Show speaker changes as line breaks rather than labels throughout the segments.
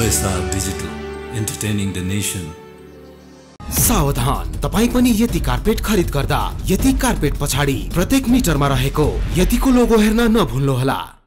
Digital, entertaining the nation.
सावधान तपाईँ पनि यति कार्पेट खरिद गर्दा यति कार्पेट पछाडि प्रत्येक मिटरमा रहेको यतिको लोगो हेर्न नभुल्नुहोला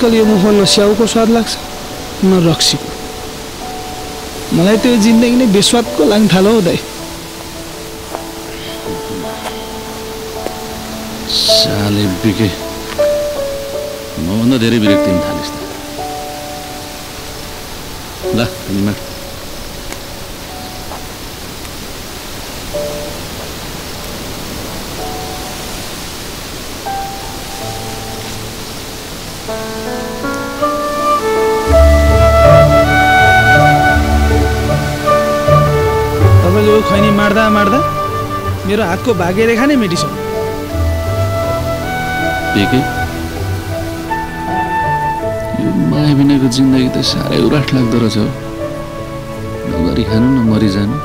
आजकल यो मोह न स्याउको स्वाद लाग्छ न रक्सीको। मलाई त्यो जिन्दगी नै बेस्वादको लाग्न थाल्यो हौ दाइ
साले बिके मभन्दा धेरै विरक्ति पनि थालिस् ल तिमीमा।
हातको भाग्य रेखा
बिके यो माया बिनाको जिन्दगी त साह्रै उराठ लाग्दो रहेछ नगरी खानु न मरिजानु।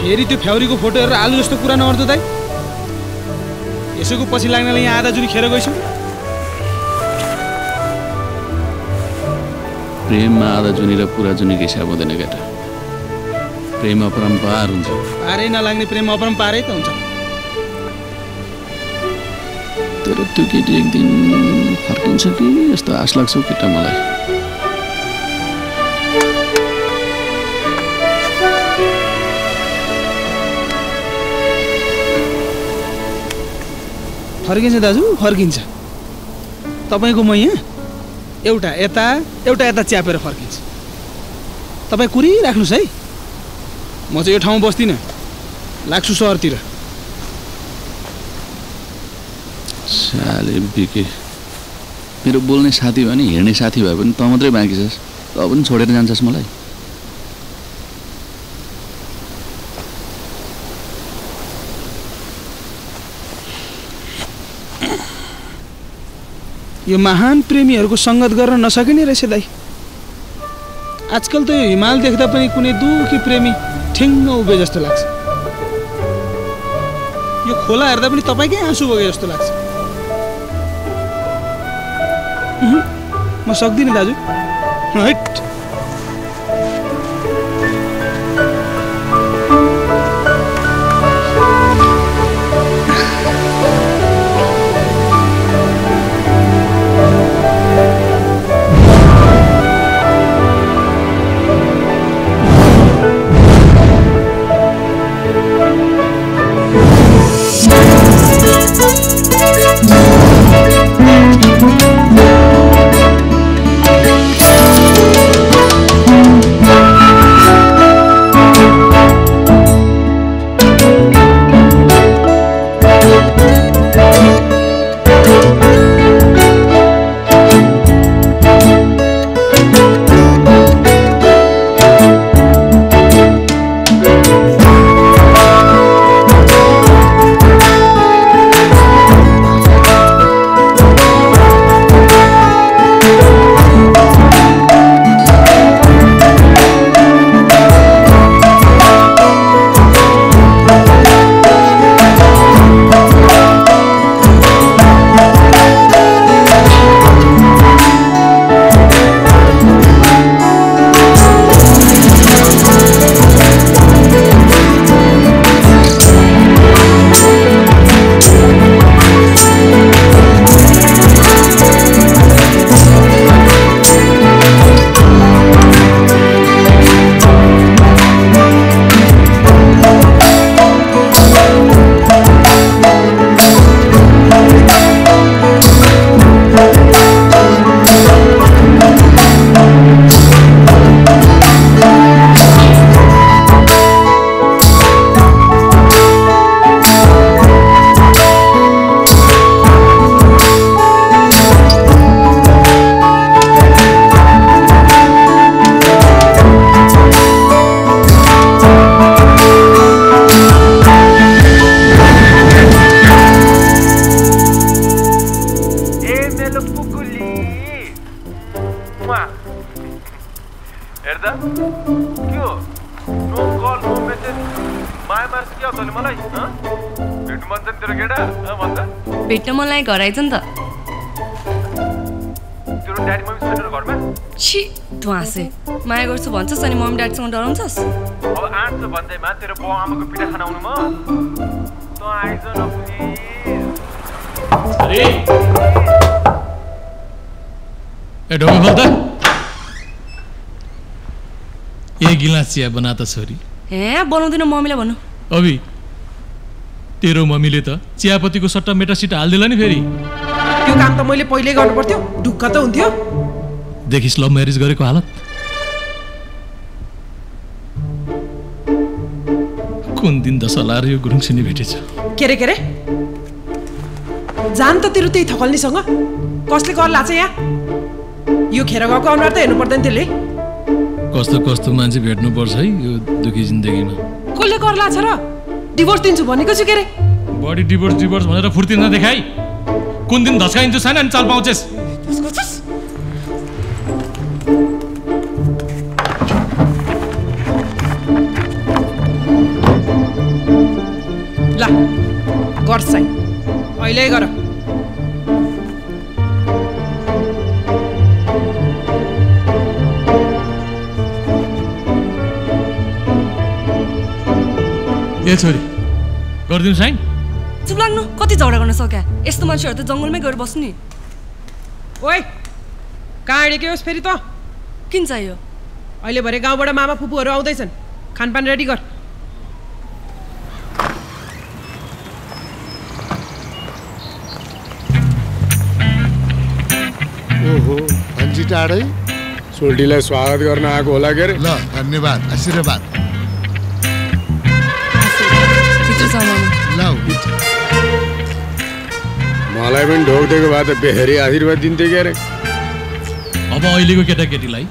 फेरि त्यो फ्याउरीको फोटो हेरेर आलु जस्तो कुरा नगर्दो दाइ। यसोको पछि लाग्नलाई यहाँ आधा जुनी खेर गइसक्यो
प्रेममा आधा जुनी र पुरा जुनीको हिसाब हुँदैन केटा। प्रेम अपरम्पार हुन्छ।
पारै नलाग्ने प्रेम अपरम्पारै त हुन्छ।
तर त्यो केटी एक दिन फर्किन्छ कि? यस्तो आश लाग्छ हौ केटा मलाई।
फर्किन्छ दाजु फर्किन्छ। तपाईँको म यहाँ? एउटा यता एउटा यता च्यापेर फर्किन्छ। तपाईँ कुरिराख्नुहोस् है। म चाहिँ यो ठाउँमा बस्दिनँ। लाग्छु सहरतिर
साले बिके। मेरो बोल्ने साथी भयो नि हिँड्ने साथी भए पनि तँ मात्रै बाँकी छस्। तँ पनि छोडेर जान्छस् मलाई।
यो महान प्रेमीहरूको सङ्गत गर्न नसकिने रहेछ दाइ आजकल त यो हिमाल देख्दा पनि कुनै दुखी प्रेमी ठिङ्ग उभे जस्तो लाग्छ। यो खोला हेर्दा पनि तपाईँकै आँसु बगे जस्तो लाग्छ? म सक्दिनँ दाजु। हैट।
मलाई घर आइज नि त छि धुवासे माया गर्छु भन्छस् अनि मम्मी ड्याडीसँग डराउँछस्?
अब आँट छ भन्दैमा तेरो बाउ आमाको पिठा खान आउनु म। तँ आइज न प्लिज।
ए ढोका खोल त। एक गिलास चिया बना त छोरी।
हे बनाउँदिनँ मम्मीलाई भन्नु।
अभि। तेरो मम्मीले त चियापत्तीको सट्टा मेटासिट हालिदिएला नि फेरि।
त्यो काम त मैले पहिल्यै गर्नु पर्थ्यो ढुक्क त हुन्थ्यो।
देखिस् लभ म्यारेज गरेको हालत। कुन दिन दशा लाएर यो गुरुङसिनी भेटेछ?
के अरे के अरे जान त तेरो त्यही थकल्नीसँग। कसले कर लाछ यहाँ? यो खेर गएको अनुहार त हेर्नु पर्दैन त्यसले।
कस्तो कस्तो मान्छे भेट्नुपर्छ है यो दुःखी जिन्दगीमा।
कसले कर लाछ र? डिभोर्स दिन्छु भनेको छु के अरे
बडी डिभोर्स डिभोर्स भनेर फुर्ती नदेखाइ कुन दिन धस्काइन्छु छैन अनि चाल पाउँछेस्। ए छोरी। गरिदिनु साइन।
चुप लाग्नु। कति झगडा गर्न सक्या? यस्तो मान्छेहरू त जङ्गलमै गएर बस्नु नि।
ओइ कहाँ हिँडेको होस् फेरि त?
किन चाहियो?
अहिले भरे गाउँबाट मामा फुपूहरू आउँदैछन्। खानपान रेडी गर।
ओहो टाढै।
सोल्टीलाई स्वागत गर्न आएको होला के अरे
ल धन्यवाद। आशीर्वाद।
मलाई पनि ढोक दिएको भए त बेहेरी आशीर्वाद दिन्थ्यो के अरे
अब अहिलेको केटाकेटीलाई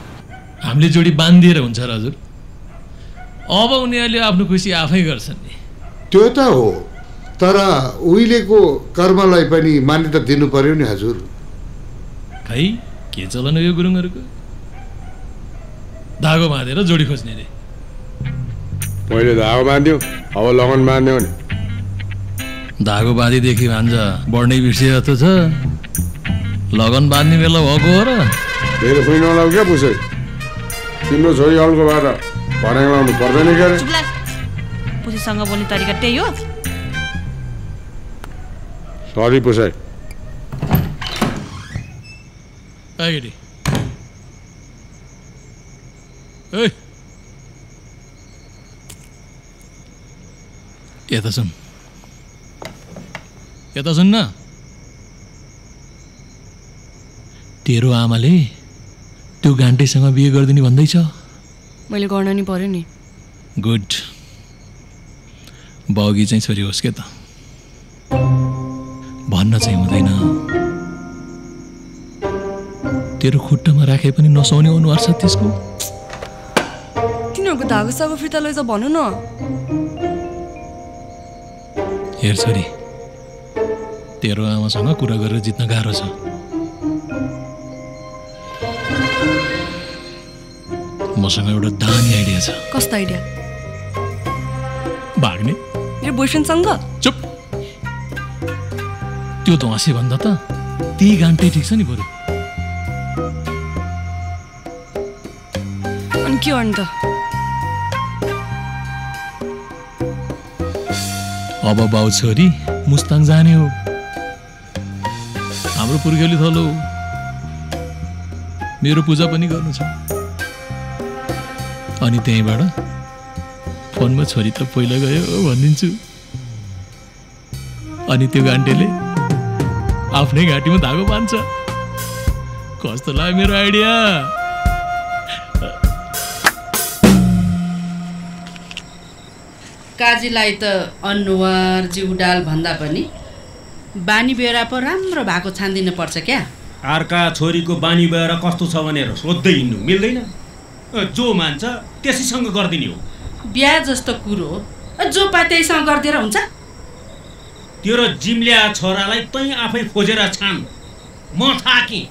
हामीले जोडी बाँधिदिएर हुन्छ र हजुर। अब उनीहरूले आफ्नो खुसी आफै गर्छन् नि।
त्यो त हो तर उहिलेको कर्मलाई पनि मान्यता दिनु पर्यो नि हजुर।
खै के चलन हो यो गुरुङहरूको? धागो बाँधेर जोडी खोज्ने रे।
मैले धागो बाँध्यो अब लगन बाँध्यो भने
धागो बाँधीदेखि भान्जा बढ्नै बिर्सिए जस्तो छ। लगन बाँध्ने बेला भएको हो र।
मेरो खुइ नलाउ क्या पुसै। तिम्रो छोरी त भर्याङ लाउनु पर्दैन के अरे
पुसीसँग बोल्ने तरिका त्यही हो।
सरी पुसाइ
अगाडि ए यता सुन यता सुन न तेरो आमाले त्यो घान्टेसँग बिहे गरिदिने भन्दैछ।
मैले गर्न नि पर्यो नि।
गुड। बगी चाहिँ छोरी होस् के त? भन्न चाहिँ हुँदैन। तेरो खुट्टामा राखे पनि नसाउने अनुहार छ त्यसको।
तिनीहरूको धागो सागो फिर्ता लैजा भन्नु न।
हेर छोरी तेरो आमासँग कुरा गरेर जित्न गाह्रो छ। मसँग एउटा दामी आइडिया छ।
कस्तो आइडिया?
भाग्ने।
मेरो बोयफ्रेन्डसँग?
चुप। त्यो ध्वासे भन्दा त त्यही गान्टै ठिक छ नि बरु।
अनि के गर्नु त?
अब बाउ छोरी मुस्ताङ जाने हो। हाम्रो पुर्खेली थलो मेरो पूजा पनि गर्नु छ। अनि त्यहीँबाट फोनमा छोरी त पहिला गयो भनिदिन्छु। अनि त्यो गान्टेले आफ्नै घाँटीमा धागो बाँध्छ। कस्तो लाग्यो मेरो आइडिया।
काजीलाई त अनुहार जिउडाल भन्दा पनि बानी बेहोरा पो राम्रो भएको छानिदिनु पर्छ क्या?
अर्का छोरीको बानी बेहोरा कस्तो छ भनेर सोध्दै हिँड्नु मिल्दैन। जो मान्छ त्यसैसँग गरिदिने हो।
बिहा जस्तो कुरो जो पाए त्यहीसँग गरिदिएर हुन्छ।
तेरो जिम्ल्या छोरालाई तै आफै खोजेर छान। म थाकेँ।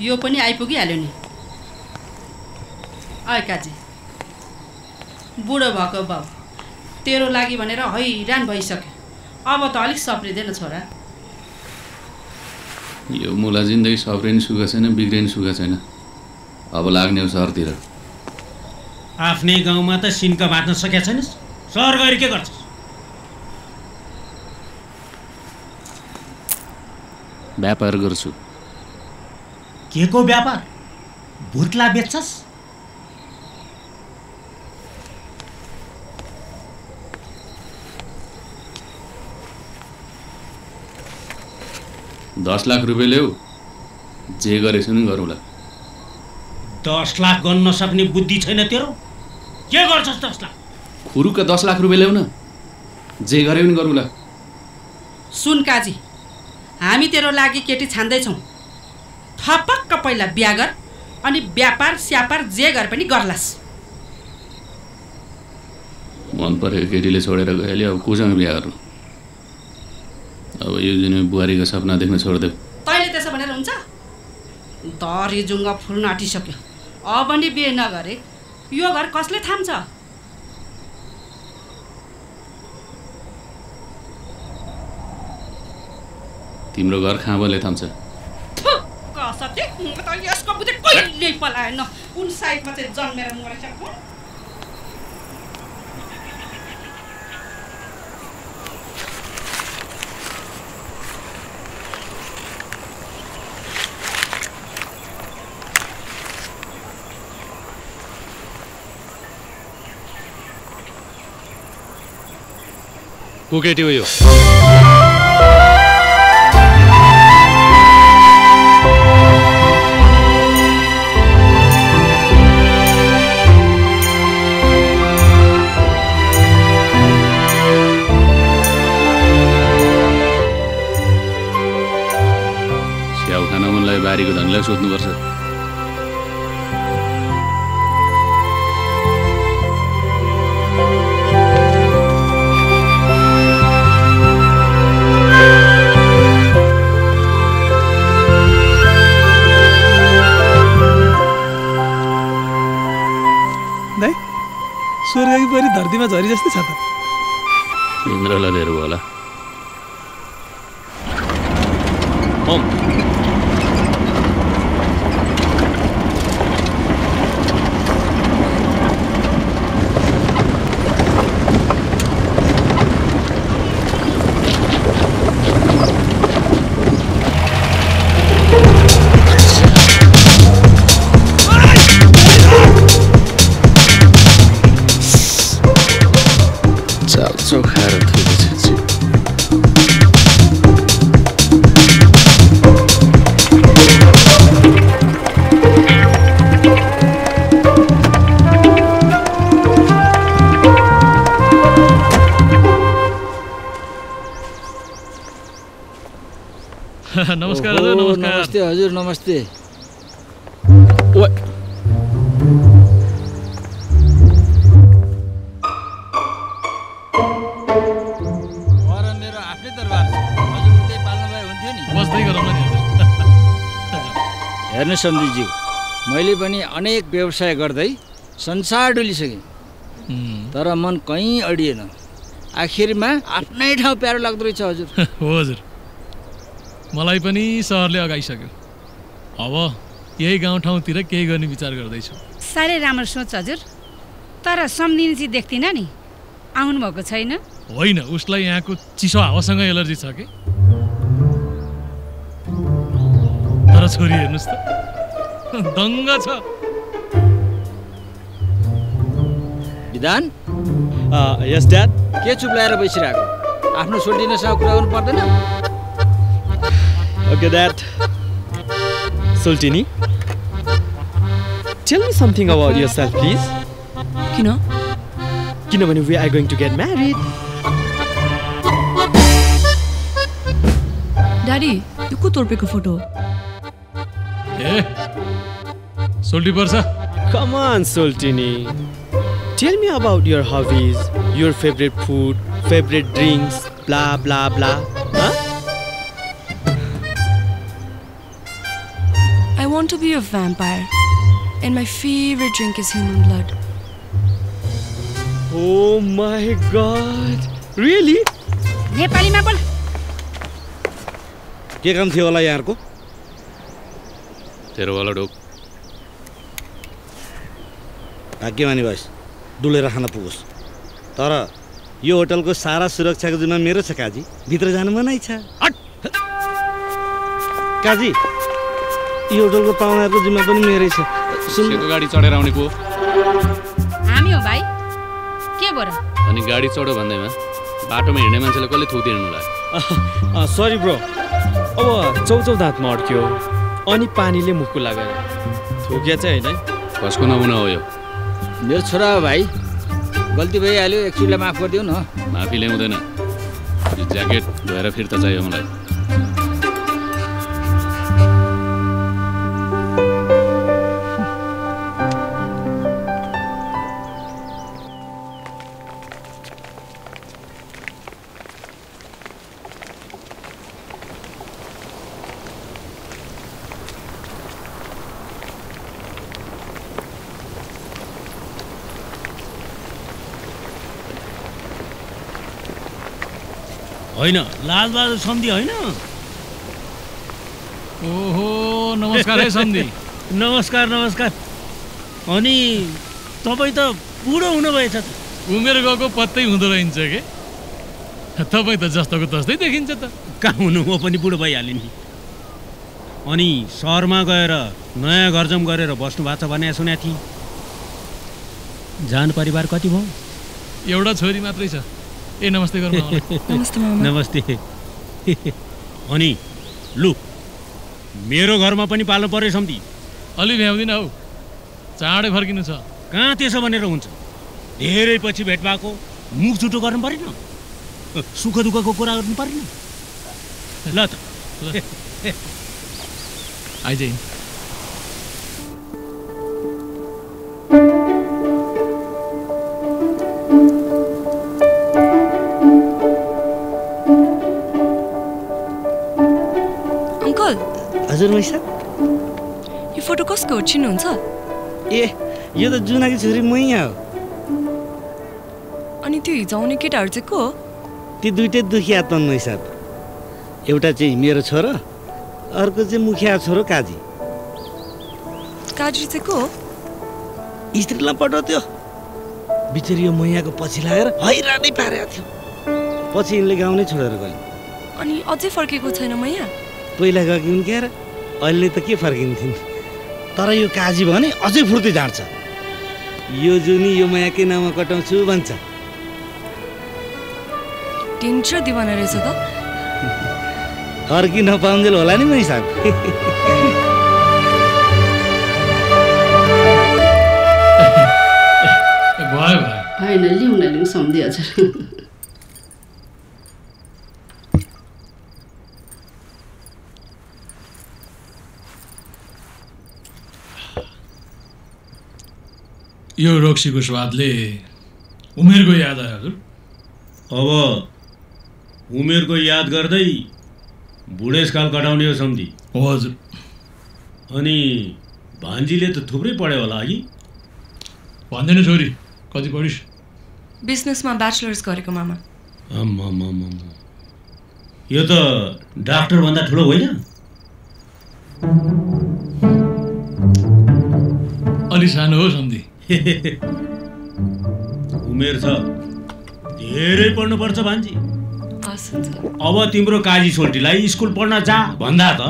यो पनि आइपुगिहाल्यो नि। आए काजी। बुढो भएको बाउ। तेरो लागि भनेर हैरान भइसक्यो। अब त अलिक सप्रिँदैन छोरा।
यो मुला जिन्दगी सब्रे नि सुख छैन बिग्रे नि सुख छैन। अब लाग्ने हो सहरतिर।
आफ्नै गाउँमा त सिन्का बाँच्न सकेका छैनस्। सहर गएर के गर्छस्?
व्यापार गर्छु।
के को व्यापार? भुत्ला बेच्छस्?
दस लाख रुपियाँ ल्याऊ। जे गरेछु नि गरौँला।
दस लाख गर्न नसक्ने बुद्धि छैन तेरो? के गर्छस् दस लाख?
खुरुक्क दस लाख रुपियाँ ल्याउ न जे गरे पनि गरौँला।
सुन काजी हामी तेरो लागि केटी छान्दैछौँ। थपक्क पहिला बिहा गर अनि व्यापार स्यापार जे गरे पनि गर्लास्।
मन परेको केटीले छोडेर गइहाल्यो अब कोसँग बिहा गर्नु? अब यो जुन बुहारीको सपना देख्न छोडिदेऊ।
तैँले त्यसो भनेर हुन्छ? दरी जुङ्ग फुल्न आँटिसक्यो अब नि बिहे नगरे यो घर कसले थाम्छ?
तिम्रो घर खाँबले थाम्छ?
त यसको बुद्धि कहिल्यै पलाएन। कुन साइडमा चाहिँ जन्मेर मरेछ
केटी हो
स्याउ खान मनलाई बारीको धनीलाई सोध्नुपर्छ।
स्वर्गकी परि धरतीमा झरी जस्तै छ त।
इन्द्रलाई लिएर होला।
नमस्ते हजुर नमस्ते। घर मेरो आफ्नै दरबार छ। हजुर उतै पाल्नु भए हुन्थ्यो नि।
बस्दै गरौँ न नि हजुर।
हेर्नु सन्धिज्यू मैले पनि अनेक व्यवसाय गर्दै संसार डुलिसकेँ। तर मन कहीँ अडिएन। आखिरमा आफ्नै ठाउँ प्यारो लाग्दो रहेछ हजुर।
हो हजुर। मलाई पनि सहरले अगाइसक्यो। अब यही गाउँठाउँतिर केही गर्ने विचार गर्दैछु।
साह्रै राम्रो सोच हजुर। तर सम्झिने चाहिँ देख्दिनँ नि। आउनुभएको छैन।
होइन उसलाई यहाँको चिसो हावासँग एलर्जी छ कि? तर छोरी हेर्नुहोस् त। दङ्ग छ।
विधान
यस ड्याड।
के चुप्लाएर बसिरहेको? आफ्नो सोल्टिनेसँग कुरा गर्नु पर्दैन।
Okay, that Sultini. Tell me something about yourself, please. Kino?
Kino,
when we are going to get married.
Daddy, you could take a photo.
Hey, Sulti Barsa.
Come on, Sultini. Tell me about your hobbies, your favorite food, favorite drinks, blah blah blah.
To be a vampire, and my favorite drink is human blood.
Oh my god. Really?
नेपालीमा बोल।
के काम थियो होला यहाँहरूको?
तेरो वाला ढोक
भाग्यमानी भएस डुलेर खान पुगोस्। तर यो होटलको सारा सुरक्षाको जिम्मा मेरो छ काजी। भित्र जानु मनै छ। काजी! यो होटलको पाहुनाहरूको जिम्मा पनि मेरै छ।
सेतो गाडी चढेर आउने को?
हामी हो भाइ। के
अनि गाडी चढो भन्दैमा बाटोमा हिँड्ने मान्छेलाई कसले थुक दिनुलाई
सरी ब्रो अब चौचौ दाँतमा अड्क्यो अनि पानीले मुखको लगायो। थुकिया चाहिँ होइन है?
कसको नमुना हो यो।
मेरो छोरा हो भाइ। गल्ती भइहाल्यो एकचोटिलाई माफ गरिदिउ न।
माफी ल्याउँदैन। यो ज्याकेट धोएर फिर्ता चाहियो मलाई।
होइन लालबहादुर सम्धि होइन?
ओहो नमस्कार है सम्धि
नमस्कार नमस्कार। अनि तपाईँ त बुढो हुनुभएछ त।
उमेर गएको पत्तै हुँदो रहन्छ के? तपाईँ त जस्तोको तस्तै देखिन्छ त।
कहाँ हुनु म पनि बुढो भइहालेँ नि। अनि सहरमा गएर नयाँ घरजम गरेर बस्नु भएको छ भने सुनेको थिएँ। जान परिवार कति भयो?
एउटा छोरी मात्रै छ। ए नमस्ते।
नमस्ते
नमस्ते। अनि लु मेरो घरमा पनि पाल्नु पर्यो सम्धि
अलि भ्याउँदिन हौ। चाँडै फर्किनु छ।
कहाँ त्यसो भनेर हुन्छ? धेरै पछि भेट भएको मुख छुटो गर्नु परेन? सुख दुःखको कुरा गर्नु परेन? ल त।
आइज।
हजुर मैसा
यो फोटो कसको हो? चिन्नुहुन्छ?
ए यो त जुनाकी छोरी मैया हो।
अनि त्यो हिजो आउने केटाहरू चाहिँ को हो?
ती दुइटै दुखिया तन मैसा एउटा चाहिँ मेरो छोरो अर्को चाहिँ मुखिया छोरो काजी।
काजी चाहिँ को हो?
स्त्रीलाई पठाउँथ्यो बिचरी यो मैयाको पछि लागेर हैरानै पारेको थियो। पछि यिनले गाउँ नै छोडेर गयो।
अनि अझै फर्केको छैन मैया
पहिला गएको हुन् क्या र अहिले त के फर्किन्थिन्? तर यो काजी भने अझै फुर्ती जाँड्छ यो जुनी यो मायाकै नाममा कटाउँछु भन्छ।
डेन्जर दिवाना रहेछ त।
फर्की नपाउन्जेल होला नि मैसा
होइन लिउँ न लिउँ सम्धि
यो रक्सीको स्वादले उमेरको याद आयो हजुर?
अब उमेरको याद गर्दै बुढेसकाल कटाउने हो सम्धि
हो हजुर।
अनि भान्जीले त थुप्रै पढ्यो होला अघि।
भन्दैन छोरी कति पढिस्?
बिजनेसमा ब्याचलर्स गरेको मामा।
आम्मामामा। यो त डाक्टरभन्दा ठुलो होइन?
अलि सानो हो सम्धि
उमेर छ। धेरै पढ्नुपर्छ भान्जी। अब तिम्रो काजी छोल्टीलाई स्कुल पढ्न जा। भन्दा त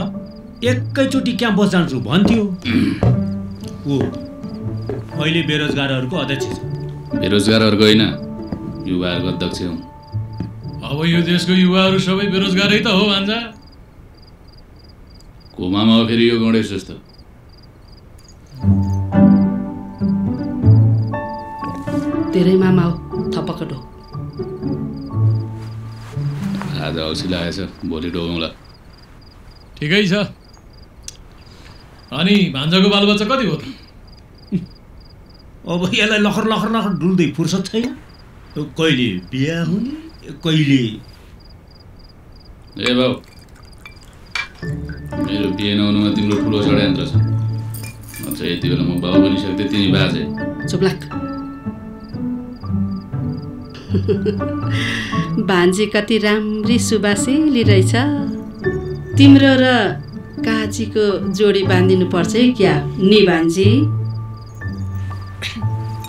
एकैचोटि क्याम्पस जान्छु भन्थ्यो। ऊ अहिले बेरोजगारहरूको अध्यक्ष छ।
बेरोजगारहरूको होइन युवाहरूको अध्यक्ष हुँ
अब यो देशको युवाहरू सबै बेरोजगारै त हो भान्जा।
कोमामा फेरि यो गणेश जस्तो।
धेरै मामा हो थपक्क ढोक
आज अल्छी लागेछ भोलि डोगौँला।
ठिकै छ। अनि भान्जाको बालबच्चा कति हो त?
अब यसलाई लखर लखर लखर डुल्दै फुर्सद छैन? कहिले बिहा हुने कहिले?
ए बाउ मेरो बिहे नहुनुमा तिम्रो ठुलो षड्यन्त्र छ। नत्र यति बेला म बाउ बनिसक्थेँ तिमी बाजे।
चुप्लाक। भान्जी कति राम्री सुबासेली रहेछ। तिम्रो र काजीको जोडी बाँधिनु पर्छ है क्या? नि भान्जी।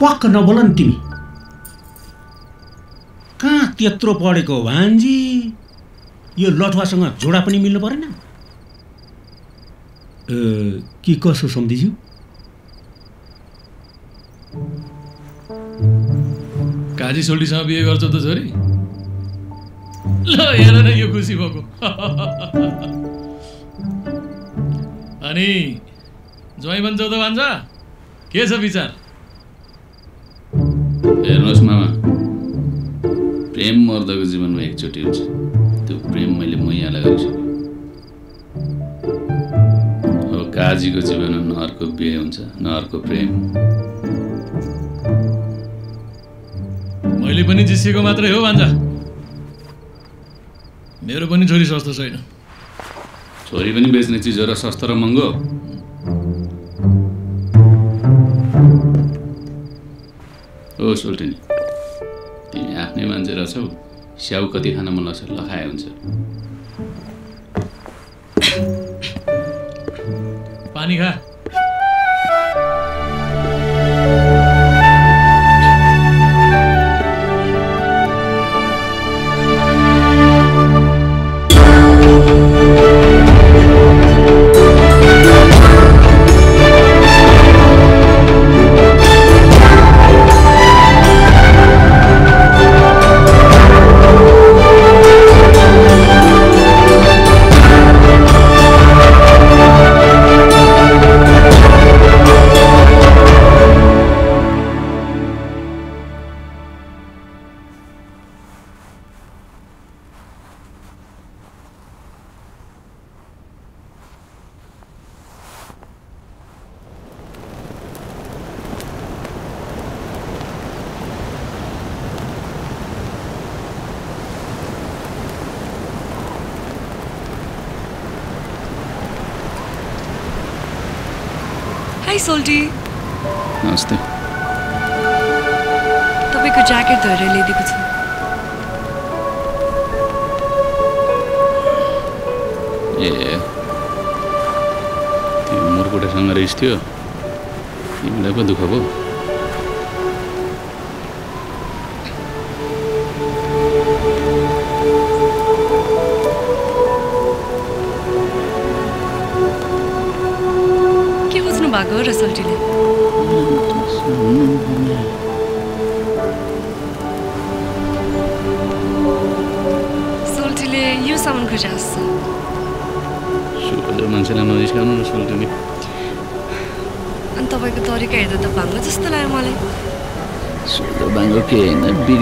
पक्क नबोल नि तिमी। कहाँ त्यत्रो पढेको भान्जी? यो लठुवासँग जोडा पनि मिल्नु परेन। कि कसो सम्झिज्यू?
काजी सोल्टीसँग बिहे गर्छौ त छोरी? ल हेर न यो खुसी भएको। अनि ज्वाइँ भन्छौ त भन्छ के छ विचार?
हेर्नुहोस् मामा प्रेम मर्दको जीवनमा एकचोटि हुन्छ। त्यो प्रेम मैले मैयालाई गरिसकेँ अब काजीको जीवनमा न अर्को बिहे हुन्छ न अर्को प्रेम।
मैले पनि जिसिएको मात्रै हो भान्जा मेरो पनि छोरी सस्तो छैन।
छोरी पनि बेच्ने चिज हो र सस्तो र महँगो? ओ सोल्टिनी तिमी आफ्नै मान्छे रहेछौ स्याउ कति खान मन लाग्छ लखाए हुन्छ।
पानी खा।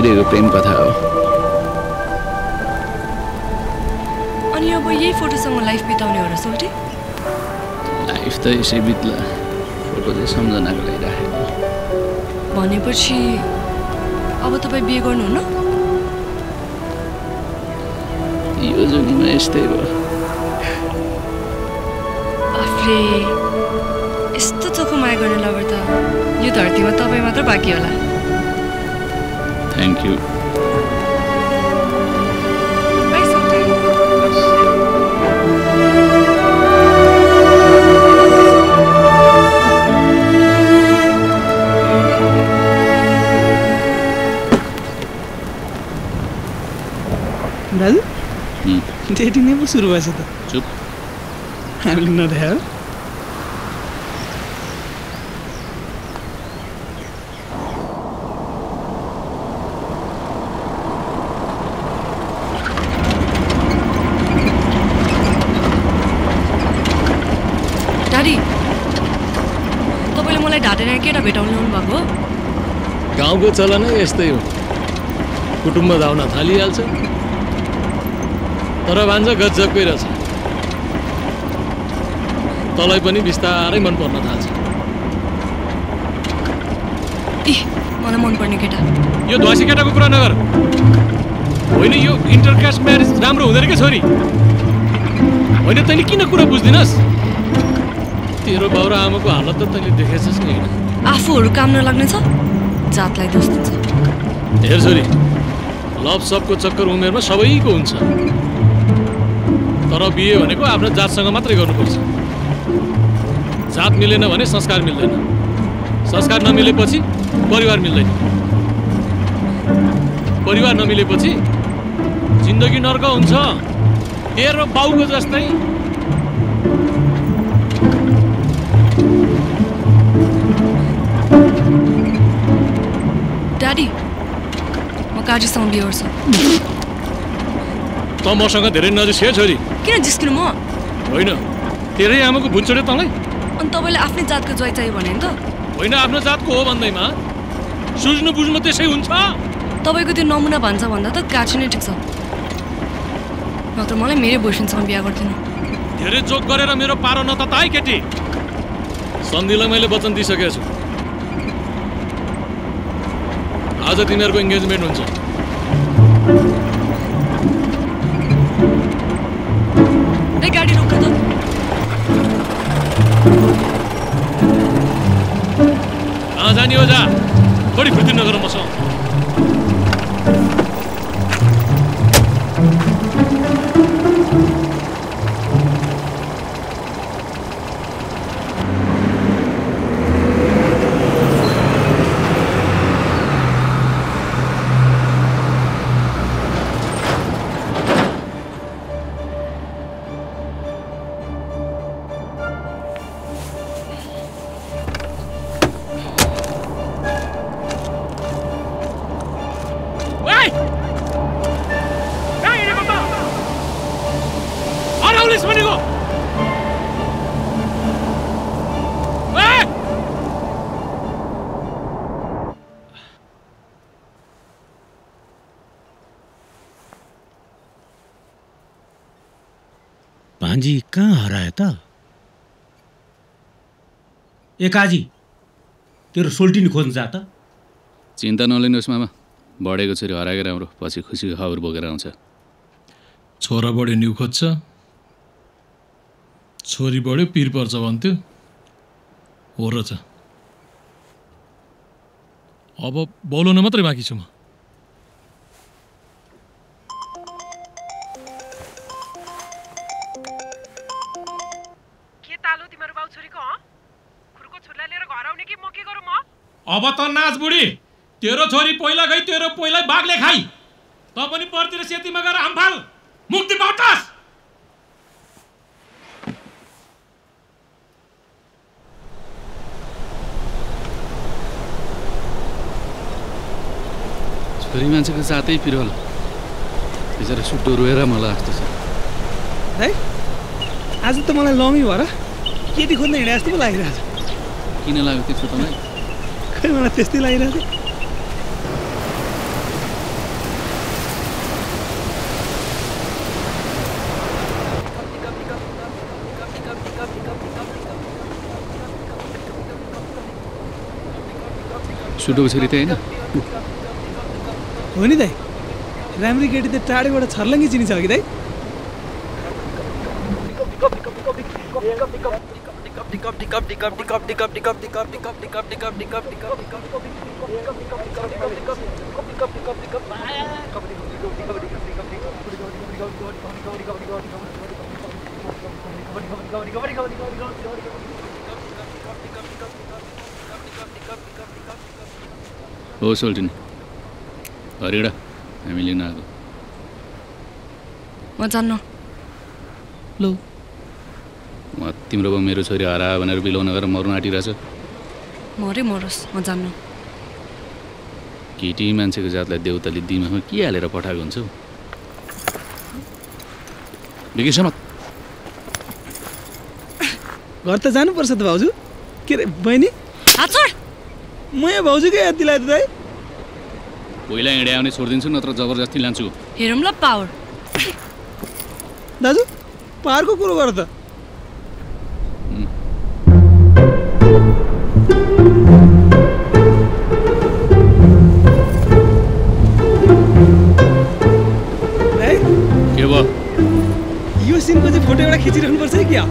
बिग्रेको प्रेम कथा हो।
अनि अब यही फोटोसँग लाइफ बिताउने हो र सोल्टी
लाइफ त यसै बित्ला। फोटो चाहिँ सम्झनाको लागि राखेको।
भनेपछि अब तपाईँ बिहे गर्नुहुन्न?
यो जुनीमा यस्तै भयो
बाफ्रे यस्तो चोखो माया गर्ने लभर त यो धरतीमा तपाईँ मात्र बाँकी होला।
थ्याङ्क यू
बाई सोल्टी
दाजु डेटिङ नै पो सुरु भएछ त
चुप।
हामीले नदेखायो
डाडी तपाईँले मलाई ढाँटेर केटा भेटाउनु ल्याउनु भएको हो
गाउँको चलनै यस्तै हो। कुटुम्ब धाउन थालिहाल्छ। तर भान्जा गजबकै रहेछ। तँलाई पनि बिस्तारै मन पर्न थाल्छ।
इ मलाई मनपर्ने केटा।
यो ध्वासी केटाको कुरा नगर। होइन यो इन्टरकास्ट म्यारेज राम्रो हुँदैन क्या छोरी? होइन तैँले किन कुरा बुझ्दिनस्? तेरो बाउ र आमाको हालत त तैँले देखेछस् नि होइन।
आफूहरू काम नलाग्ने छ जातलाई दोष दिन्छ
हेर छोरी लभ सबको चक्कर उमेरमा सबैको हुन्छ। तर बिहे भनेको आफ्नो जातसँग मात्रै गर्नुपर्छ। जात मिलेन भने संस्कार मिल्दैन। संस्कार नमिलेपछि परिवार मिल्दैन। परिवार नमिलेपछि जिन्दगी नर्क हुन्छ। तेरो बाउको जस्तै
काजीसँग बिहे गर्छु
त मसँग धेरै नजिक छोरी
किन जिस्किनु म
होइन तेरै आमाको भुत चढ्यो तँलाई
अनि तपाईँलाई आफ्नै जातको ज्वाइँ चाहियो भने नि त
होइन आफ्नो जातको हो भन्दैमा सुझ्नु बुझ्नु त्यसै हुन्छ
तपाईँको त्यो नमुना भान्सा भन्दा त काजी नै ठिक छ नत्र मलाई मेरै बोयफ्रेन्डसँग बिहा गर्दिनँ
धेरै जोक गरेर मेरो पारो नतता है केटी सन्धिलाई मैले वचन दिइसकेको छु आज तिमीहरूको इङ्गेजमेन्ट हुन्छ भनेको!
भान्जी कहाँ हरायो त ए काजी तेरो सोल्टिनी खोज्नु जा त
चिन्ता नलिनुहोस् मामा। बढेको छोरी हराएकै राम्रो पछि खुसीको खबर बोकेर आउँछ
छोरा बढ्यो न्यु खोज्छ छोरी बढ्यो पिर पर्छ भन्थ्यो। हो र छ। अब बोलाउन मात्रै बाँकी छु म। अब त नाच बुढी! तेरो छोरी पहिला गई तेरो पहिला बाघले खाइ त पनि परतिर सेतीमा गएर हामफाल मुक्ति
छोरी मान्छेको साथै पिरोल बिचरा सुट्टो रोएर मलाई जस्तो छ
है? आज त मलाई लमी भएर केटी खोज्न हिँडे जस्तो पो लागिरहेछ
किन लाग्यो त्यस्तो तँलाई
खै मलाई त्यस्तै लागिरहेछ
सुटोको छोरी त होइन
हो नि दाइ राम्री केटी त टाढेबाट छर्लङ्गी चिनिछ कि दाइ
हो सोल्टिनी हरिडा हामी लिन आएको
म जान्न।
लो। म तिम्रो बाउ मेरो छोरी हरा भनेर बिलाउन गरेर मर्नु आँटिरहेछ।
मरै मरोस् म जान्न।
केटी मान्छेको जातलाई देउताले दिमागमा के हालेर पठाएको हुन्छ? हौ?
घर त जानुपर्छ त भाउजू। के अरे बहिनी?
हात छोड
म यहाँ भाउजूकै याद दिलाए त दाइ।
पहिला हिँडे आउने छोडिदिन्छु नत्र जबरजस्ती लान्छु।
हेरौँ ल पावर।
दाजु पाहाडको कुरो गर त।
के भयो?
यो सिनको चाहिँ फोटो एउटा खिचिरहनुपर्छ है क्या?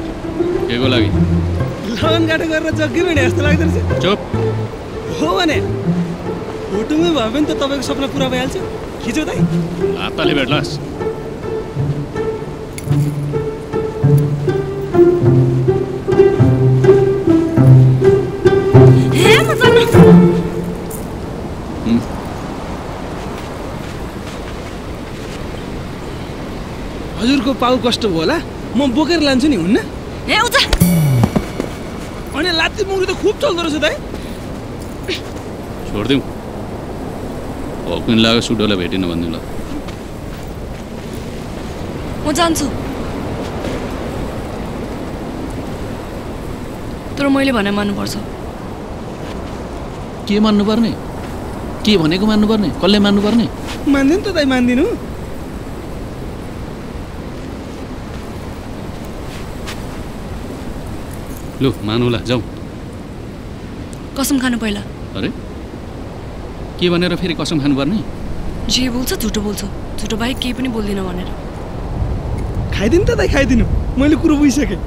के को लागि?
लगनगाटो गरेर जग्गै भेटे जस्तो लाग्दो रहेछ।
चुप।
हो भने? फोटोमै भयो भने त तपाईँको सपना पुरा भइहाल्छ।
खिचौ दाइ।
हातताले भेट्लास्
हे म जान्न
हजुरको पाउ कष्ट भयो होला। म बोकेर लान्छु नि हुन्न? अनि लात्ती मुरी त खुब चल्दो रहेछ दाइ।
छोडिदिउँ। हकुन लाग्यो सुडोलाई भेटिन भनिदिउँ ल
म जान्छु तर मैले भने मान्नुपर्छ
के मान्नुपर्ने के भनेको मान्नुपर्ने कसले मान्नुपर्ने
मान्दैन त दाइ मान्दिनु
लु मानुला जाउँ
कसम खानु पहिला
अरे के भनेर फेरि कसम खानुपर्ने?
जे बोल्छ झुटो बोल्छु। झुटो बाहेक केही पनि बोल्दिनँ भनेर।
खाइदिनु त दाइ खाइदिनु। मैले कुरो बुझिसकेँ।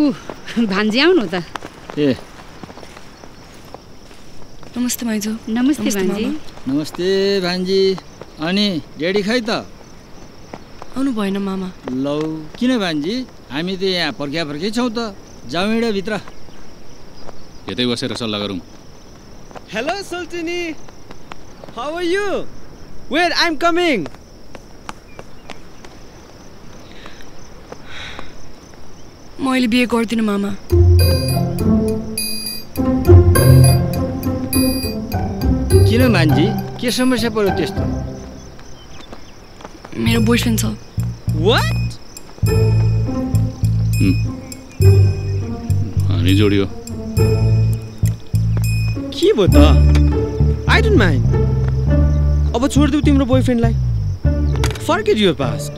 ऊ भान्जी आउनु त।
ए।
नमस्ते माइजू।
नमस्ते भान्जी।
नमस्ते भान्जी। अनि रेडी खै त?
आउनु भएन मामा।
लौ किन भान्जी? हामी त यहाँ पर्ख्या पर्खै छौँ त। जाउँ हिँड भित्र।
यतै बसेर सल्लाह गरौँ
hello सोल्टिनी how are you wait I am coming
म अहिले बिहे गर्दिनँ मामा।
किन भान्जी के समस्या पऱ्यो त्यस्तो?
मेरो बोयफ्रेन्ड छ।
वाट
हामी जोडियो
के भयो त? आई डोन्ट माइन्ड अब छोडिदेऊ तिम्रो बोयफ्रेन्डलाई फर्केट युर पास्ट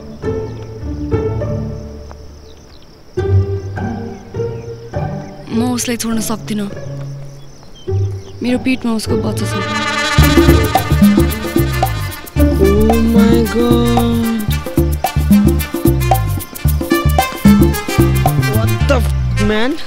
म उसलाई छोड्न सक्दिनँ। मेरो पेटमा उसको बच्चा छ।
Oh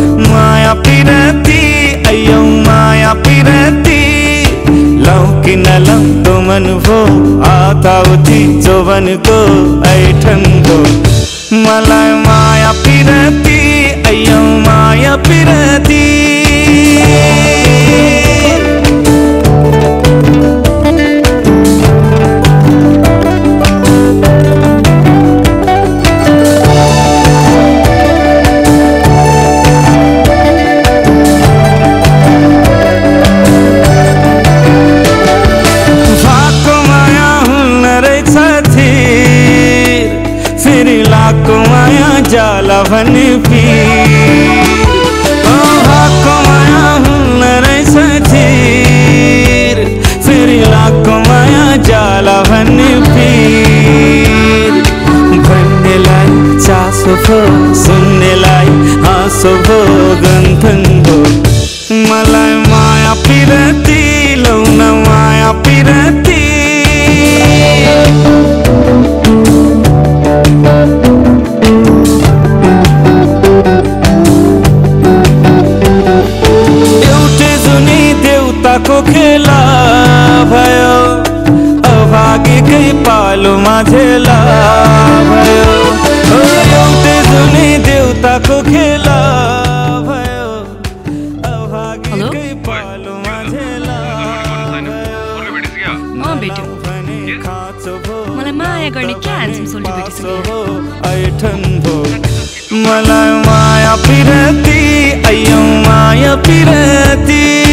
उठी जोबनको ऐठन भो मलाई सुन्नेलाई हाँसो भो गन्थन मलाई माया पिरती लौन माया पिरती। एउटै जुनी देउताको खेला भयो अभागीकै पालोमा झेला भयो। देउताको खेला भयो। अभागीकै पालोमा झेला
अँ भेट्यो मलाई माया गर्ने क्या
ऐठन भो मलाई माया पिरती पिरती माया पिरती।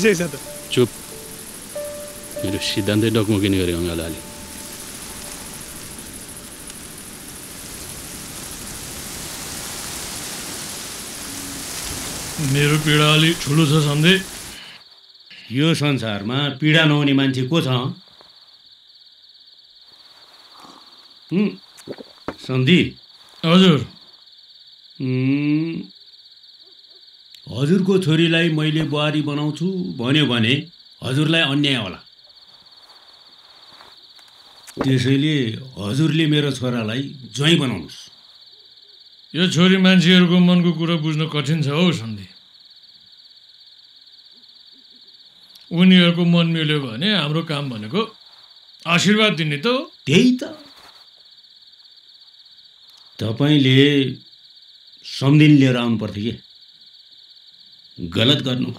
सुरु भइसकेछ त।
चुप। मेरो सिद्धान्तै डकमकिने गरे अङ्गाल अलि
मेरो पीडा अलि ठुलो छ सन्धि
यो संसारमा पीडा नहुने मान्छे को छ? सन्धि
हजुर।
हजुरको छोरीलाई मैले बुहारी बनाउँछु भन्यो भने हजुरलाई अन्याय होला। त्यसैले हजुरले मेरो छोरालाई ज्वाइँ बनाउनुहोस्।
यो छोरी मान्छेहरूको मनको कुरा बुझ्न कठिन छ हौ सन्धि। उनीहरूको मन मिल्यो भने हाम्रो काम भनेको आशीर्वाद दिने त हो।
त्यही त। तपाईँले सम्झिन लिएर आउनु पर्थ्यो कि? गलत गर्नु।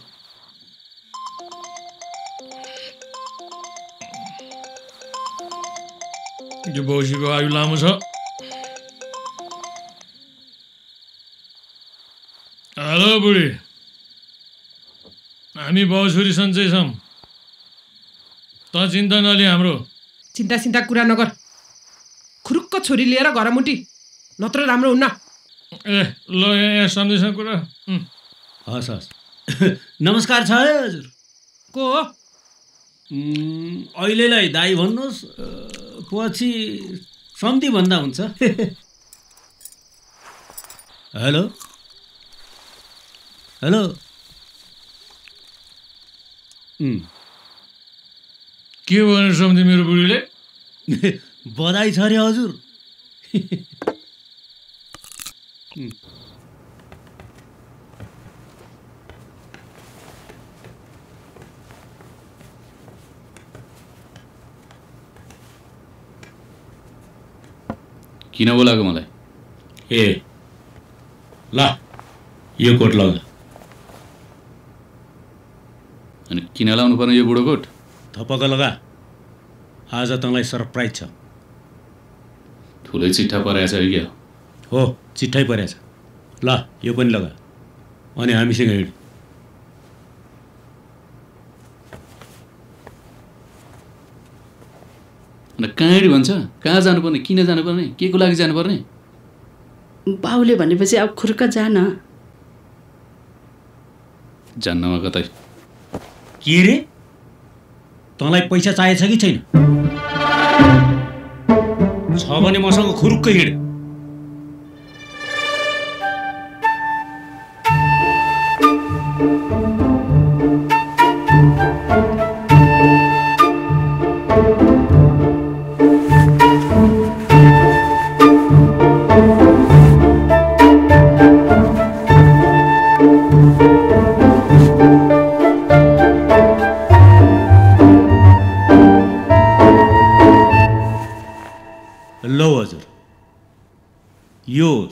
यो बौसीको आयु लामो छ। हेलो बुढी। हामी बाउछोरी सन्चै छौँ। त चिन्ता नलिए हाम्रो।
चिन्ता चिन्ता कुरा नगर। खुरुक्क छोरी लिएर घर मुटी नत्र राम्रो हुन्न।
ए ल यहाँ सम्झिसँग कुरा।
हस् हस्। नमस्कार छ है हजुर।
को हो?
अहिलेलाई दाई भन्नुहोस् पछि सम्धि भन्दा हुन्छ। हेलो? हेलो?
के भनेर सम्झि मेरो बुढीले?
बधाई छ अरे हजुर।
किन बोलाएको मलाई?
ए ल यो कोट लग
अनि किन लाउनु पर्ने यो बुढो कोट?
थपक्क लगा। आज तँलाई सरप्राइज छ।
ठुलै चिट्ठा परेको छ क्या?
हो चिट्ठै परेछ। ल यो पनि लगा। अनि हामीसँग हिँड।
अन्त कहाँ हिँड्यो भन्छ? कहाँ जानुपर्ने? किन जानुपर्ने? के को लागि जानुपर्ने?
बाउले भनेपछि अब खुर्क जा न
जान्नमा कतै।
के रे? तँलाई पैसा चाहिएछ कि छैन? छ भने मसँग खुरुक्क हिँड।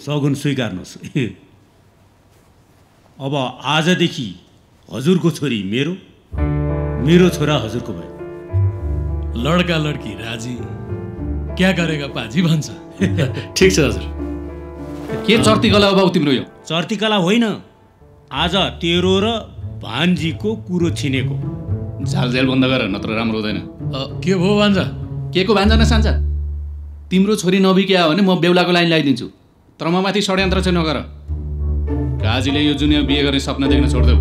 सगुन स्वीकार्नुहोस्। अब आजदेखि हजुरको छोरी मेरो मेरो छोरा हजुरको भयो।
लड्का लड्की राजी क्या गरेका पाजी भन्छ?
ठिक छ हजुर। के चर्ती कला हो बाउ तिम्रो यो?
चर्तीकला होइन। आज तेरो र भान्जीको कुरो छिनेको।
झालझेल बन्द गर नत्र राम्रो हुँदैन।
के भयो भान्जा?
के को भान्जा न सान्छ तिम्रो छोरी नबिक्या हो भने म बेहुलाको लाइन लगाइदिन्छु। तर म माथि षड्यन्त्र चाहिँ नगर। काजीले यो जुनिया बिहे गर्ने सपना देख्न छोडिदेऊ।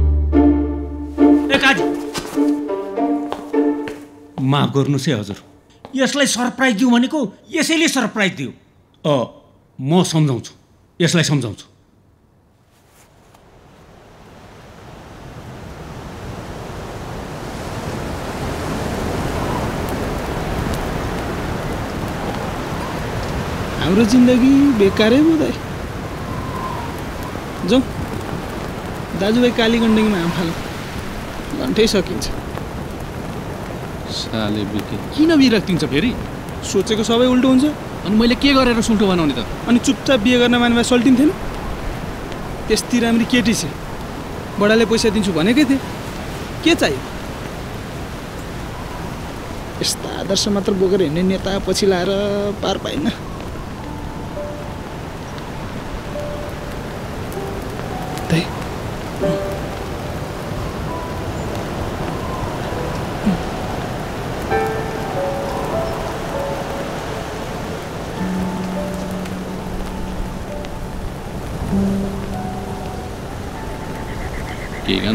ए काजी। माफ गर्नुहोस् है हजुर। यसलाई सरप्राइज दिउँ भनेको यसैले सरप्राइज दियो। अ म सम्झाउँछु। यसलाई सम्झाउँछु।
हाम्रो जिन्दगी बेकारै बोधाइ जाउँ। दाजुभाइ कालीगण्डकीमा हाम फाल। घन्टै सकिन्छ।
साले बिके।
किन बिरक्तिन्छ फेरि? सोचेको सबै उल्टो हुन्छ।
अनि मैले के गरेर सुल्टो बनाउने त?
अनि चुपचाप बिहे गर्न मानेमा सल्टिन्थेन त्यस्ती राम्री केटी छ। बडाले पैसा दिन्छु भनेकै थिएँ। के चाहियो? यस्ता आदर्श मात्र बोकेर हिँड्ने नेता पछि लाएर पार पाइन्न।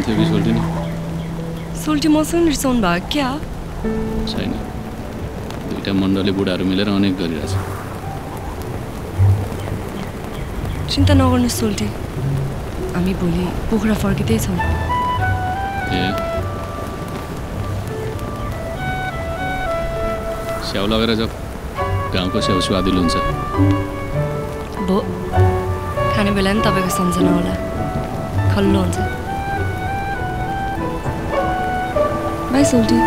के थियो कि सोल्टिनी
सोल्टी मसँग रिसाउनु भयो क्या
छैन दुइटा मण्डली बुढाहरू मिलेर अनेक गरिरहेछ
चिन्ता नगर्नु सोल्टी हामी भोलि पोखरा फर्किँदैछौँ
ए स्याउ लगेर जाऊ गाउँको स्याउ स्वादिलो हुन्छ
भो खाने बेला नि तपाईँको सम्झना होला खल्लो हुन्छ बाई सोल्टी।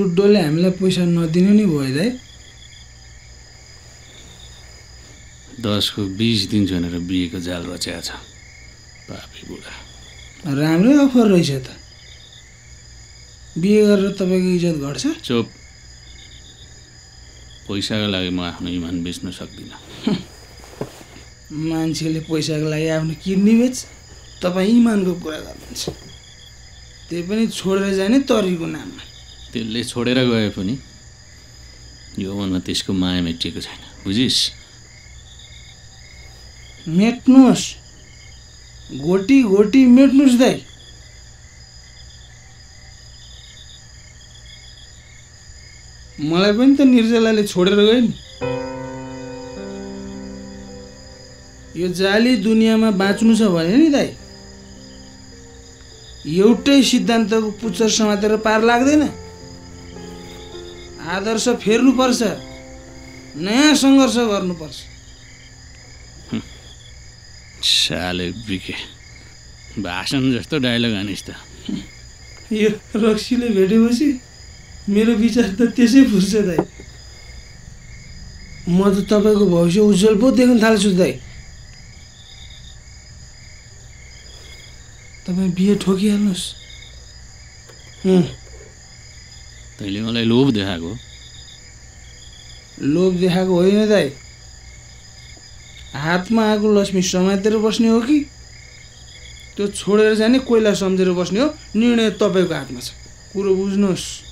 सुड्डोले हामीलाई पैसा नदिनु नि भयो दाइ।
दसको बिस दिन्छु भनेर बिहेको जाल रच्याएको छ।
राम्रै अफर रहेछ त। बिहे गरेर तपाईँको इज्जत घट्छ?
चुप। पैसाको लागि म आफ्नो इमान बेच्न सक्दिनँ।
मान्छेले पैसाको लागि आफ्नो किडनी बेच तपाईँ इमानको कुरा गर्नुहुन्छ। त्यही पनि छोडेर जाने तरीको नाममा
त्यसले छोडेर गए पनि यो मनमा त्यसको माया मेटिएको छैन। बुझिस्?
मेट्नुहोस्। घोटी घोटी मेट्नुहोस् दाइ मलाई पनि त निर्जलाले छोडेर गयो नि। यो जाली दुनियाँमा बाँच्नु छ भने नि दाइ। एउटै सिद्धान्तको पुच्छर समातेर पार लाग्दैन। आदर्श फेर्नुपर्छ नयाँ सङ्घर्ष गर्नुपर्छ।
साले बिके भाषण जस्तो डायलग हानिस् त।
यो रक्सीले भेटेपछि मेरो विचार त त्यसै फुर्छ दाइ। म त तपाईँको भविष्य उज्जवल पो देख्न थाल्छु दाइ। तपाईँ बिहे ठोकिहाल्नुहोस्।
तैँले मलाई लोभ देखाएको?
लोभ देखाएको होइन दाइ। हातमा आएको लक्ष्मी समातेर बस्ने हो कि? त्यो छोडेर जाने कोइला सम्झेर बस्ने हो। निर्णय तपाईँको हातमा छ। कुरो बुझ्नुहोस्।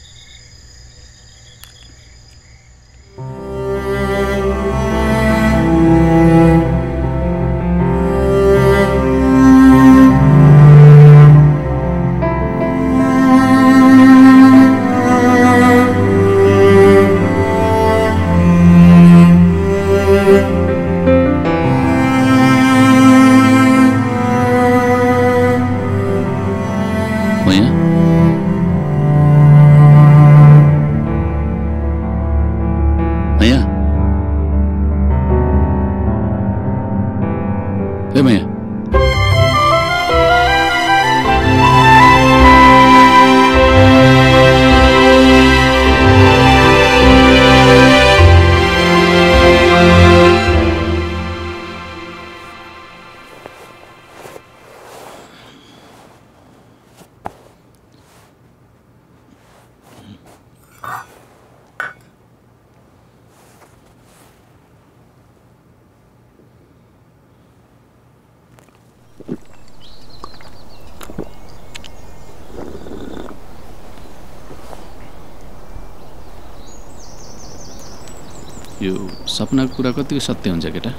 सपनाको कुरा कतिको सत्य हुन्छ केटा?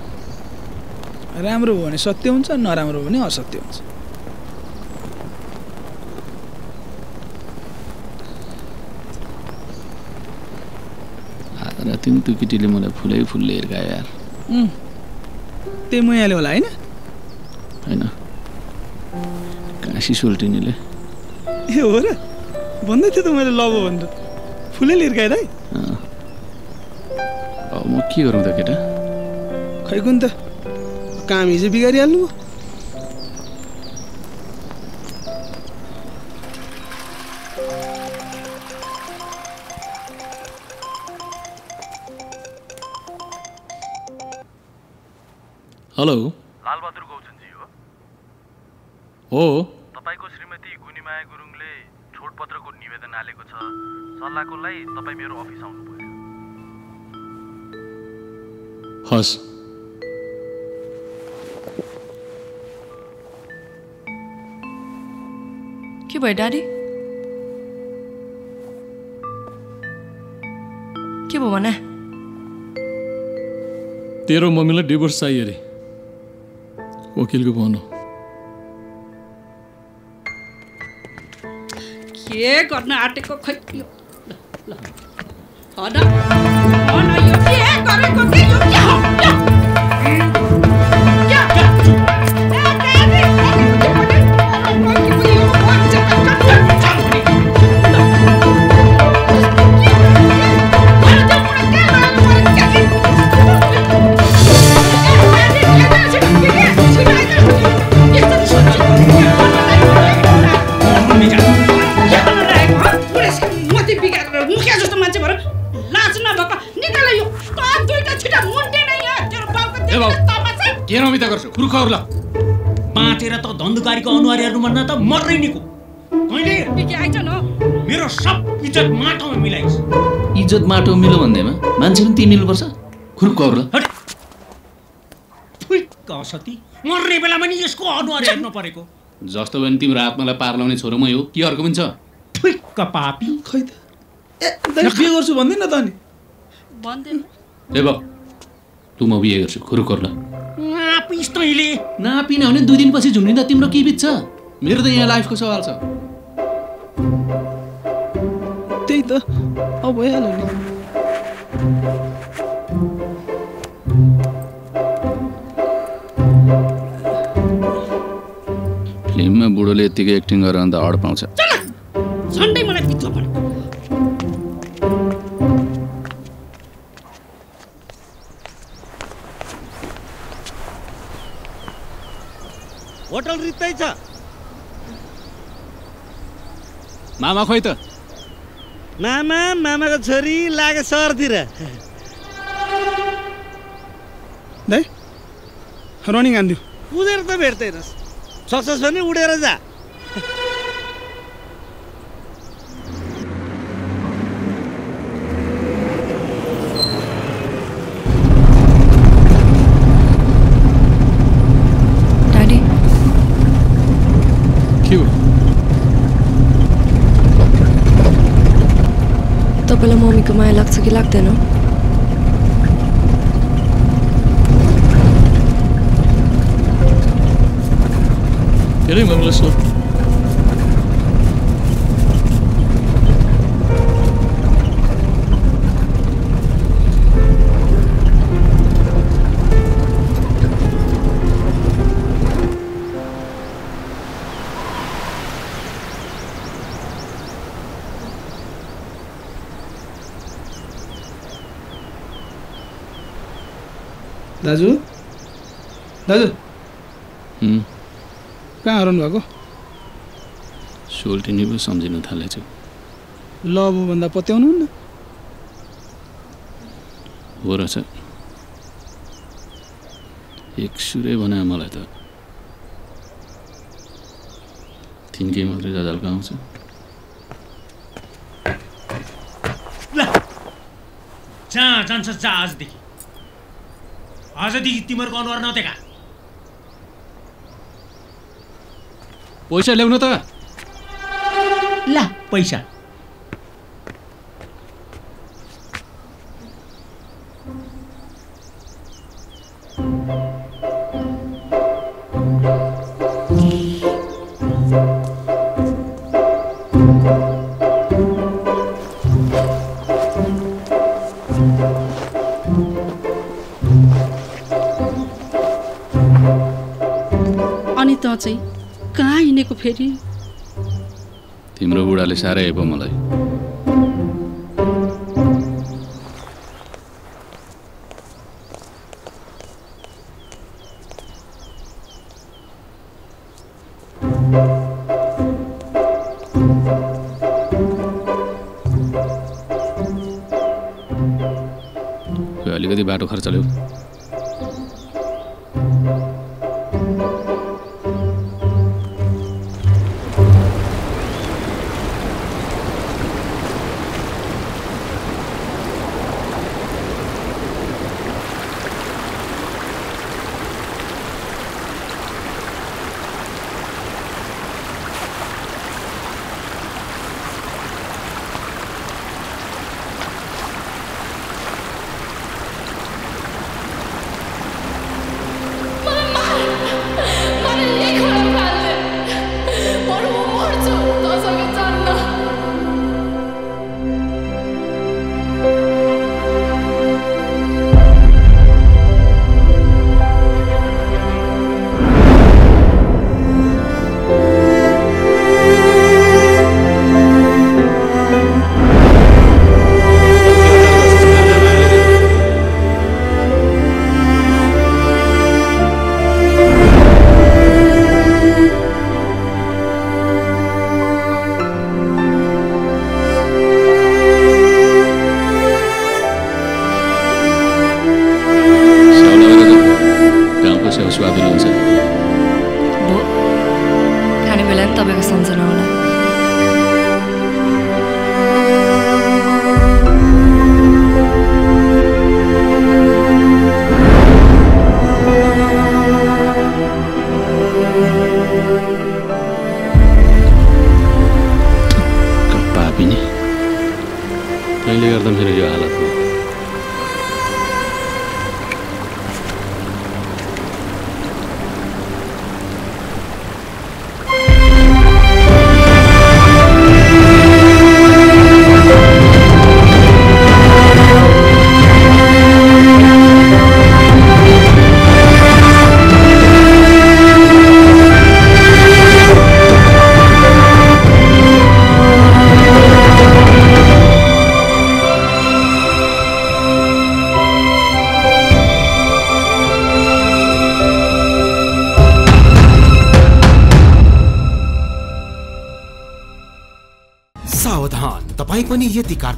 राम्रो हो भने सत्य हुन्छ नराम्रो हो भने असत्य हुन्छ।
राति नि त्यो केटीले मलाई फुलै फुलले हिर्कायो यार।
त्यही मैयाले होला होइन?
होइन। काँसी सोल्टिनीले।
ए हो र? भन्दै थियो त मैले लभ हो भनेर। फुलै लिर्काएँ दाइ
अँ। अब म के गरौँ त केटा?
खै कुन त काम हिजो बिगारिहाल्नु भयो
हेलो।
लालबहादुर गौचनजी हो।
हो।
तपाईँको श्रीमती गुनिमाया गुरुङले छोडपत्रको निवेदन हालेको छ। सल्लाहको लागि तपाईँ मेरो अफिस आउनु
हस्।
के भयो डाडी? के भयो भने?
तेरो मम्मीलाई डिभोर्स चाहियो अरे। वकिलको भनौँ।
के गर्न आँटेको खै? यो ल, ल। हन हन तमासा
के रमिता गर्छु खुर्खौर ल
बाँचेर त धन्दुकारीको अनुहार हेर्नु भन्न त मर्नै निको। मेरो सब इज्जत माटोमा मिलाइस्
इज्जत माटो मिलो भन्दैमा मान्छे पनि ती मिल्नुपर्छ
फुइक्क असती। मर्ने बेलामा नि यसको अनुहार हेर्नु परेको।
जस्तो भयो भने तिम्रो आत्मालाई पार लाउने छोरो मै हो के अर्को पनि छ?
फुइक्क पापी।
खै त? ए बिहे गर्छु भन्दैन त अनि।
भन्दैन।
ए बाउ तँ म बिहे गर्छु खुर्खौर ल
नापिस् तैँले।
नापिन भने दुई दिनपछि झुम्रिँदा तिम्रो के बित्छ? मेरो त यहाँ लाइफको सवाल छ।
त्यही त अब भइहाल्यो नि।
फिल्ममा बुढोले यत्तिकै एक्टिङ गरेर अन्त अड पाउँछ।
झन्डै मलाई
रित्तै छ।
मामा खोइ त।
मामा मामाको छोरी लागे सहरतिर।
दाइ रनिङ आनिदियो
कुदेर त भेट्दैनस्। सक्सेस भने उडेर जा
डाडी
के हो
तपाईँलाई मम्मीको माया लाग्छ कि लाग्दैन
धेरै मनलाई सो
दाजु? दाजु।
हुँ,
कहाँ हराउनु भएको?
सोल्टिनी पो सम्झिन थालेछु।
लभ भन्दा पत्याउनुहुन्न।
हो रहेछ एक सुरै बनायो मलाई त। तिनकै मात्रै जाजालको आउँछ?
ल। जहाँ जान्छ जा आजदेखि। आजदेखि तिमीहरूको अनुहार नदेखा
पैसा ल्याउनु त।
ल पैसा।
त चाहिँ कहाँ हिँडेको फेरि?
तिम्रो बुढाले साह्रै पो मलाई। अलिकति बाटो खर्च ल्याऊ।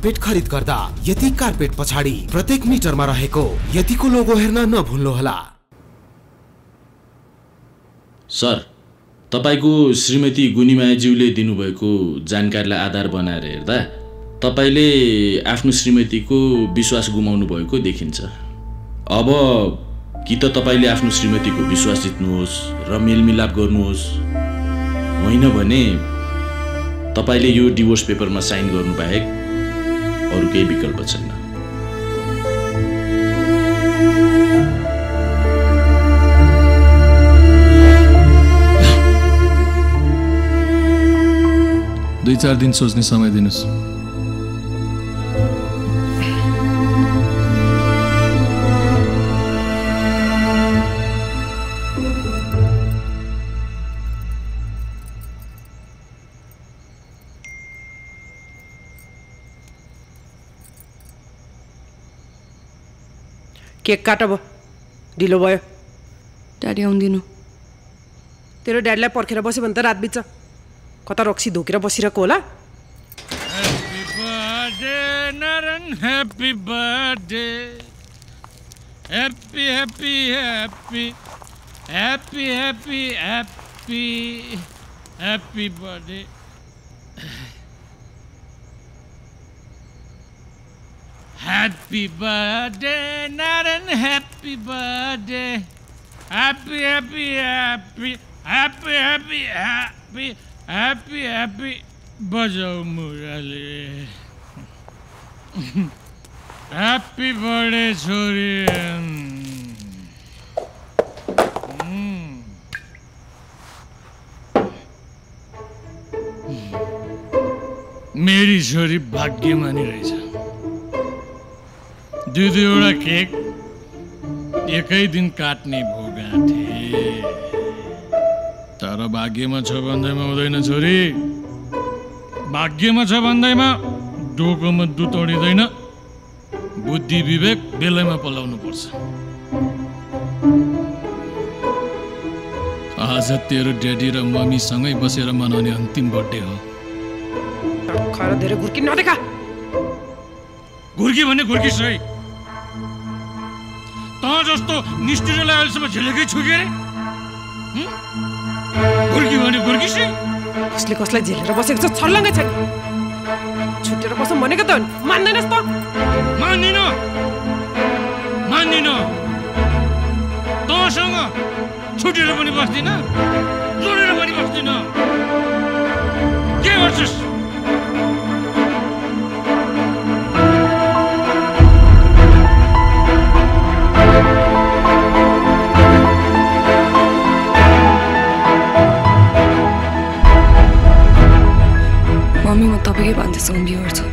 कार्पेट खरिद गर्दा यति कार्पेट पछाडि प्रत्येक मिटरमा रहेको यतिको लोगो हेर्न नभुल्नुहोला।
सर तपाईँको श्रीमती गुनिमायाज्यूले दिनुभएको जानकारीलाई आधार बनाएर हेर्दा तपाईँले आफ्नो श्रीमतीको विश्वास गुमाउनु भएको देखिन्छ। अब कि त तपाईँले आफ्नो श्रीमतीको विश्वास जित्नुहोस् र मेलमिलाप गर्नुहोस् होइन भने तपाईँले यो डिभोर्स पेपरमा साइन गर्नु बाहेक अरू केही विकल्प छैन।
दुई चार दिन सोच्ने समय दिनुहोस्।
केक काट अब ढिलो भयो
ड्याडी आउँदिनु
तेरो ड्याडीलाई पर्खेर बस्यो भने त रात बित्छ कता रक्सी धोकेर बसिरहेको होला
birthday, Naren. Happy birthday. Happy, happy, happy. Happy, happy, happy. Happy birthday. Happy birthday, Naren. Happy birthday. Happy, happy, happy. Happy, happy, happy. Happy, happy. बजाऊ मुराले happy birthday छोरी Mm. मेरी छोरी भाग्यमानी रहेछ दुई दुईवटा केक एकै दिन काट्ने भोगा थिए। तर भाग्यमा छ भन्दैमा हुँदैन छोरी। भाग्यमा छ भन्दैमा डोकोमा दुध अडिँदैन बुद्धि विवेक बेलैमा पलाउनु पर्छ आज तेरो ड्याडी र मम्मीसँगै बसेर मनाउने अन्तिम बर्थडे हो।
घुर्की नदेखा।
घुर्की भने घुर्की सही त जस्तो निष्ठुरलाई अहिलेसम्म झेलेकै छु के अरे घुर्की भने घुर्की सही
कसले कसलाई झेलेर बसेको छ छर्लङ्गै छैन छुटेर बसौँ भनेको त। मान्दैनस् त
मान्दिन मान्दिन तँसँग छुटेर पनि बस्दिन जोडेर पनि बस्दिन के गर्छस्
भान्जेसँग बिहे गर्छु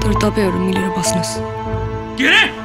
तर तपाईँहरू मिलेर बस्नुहोस्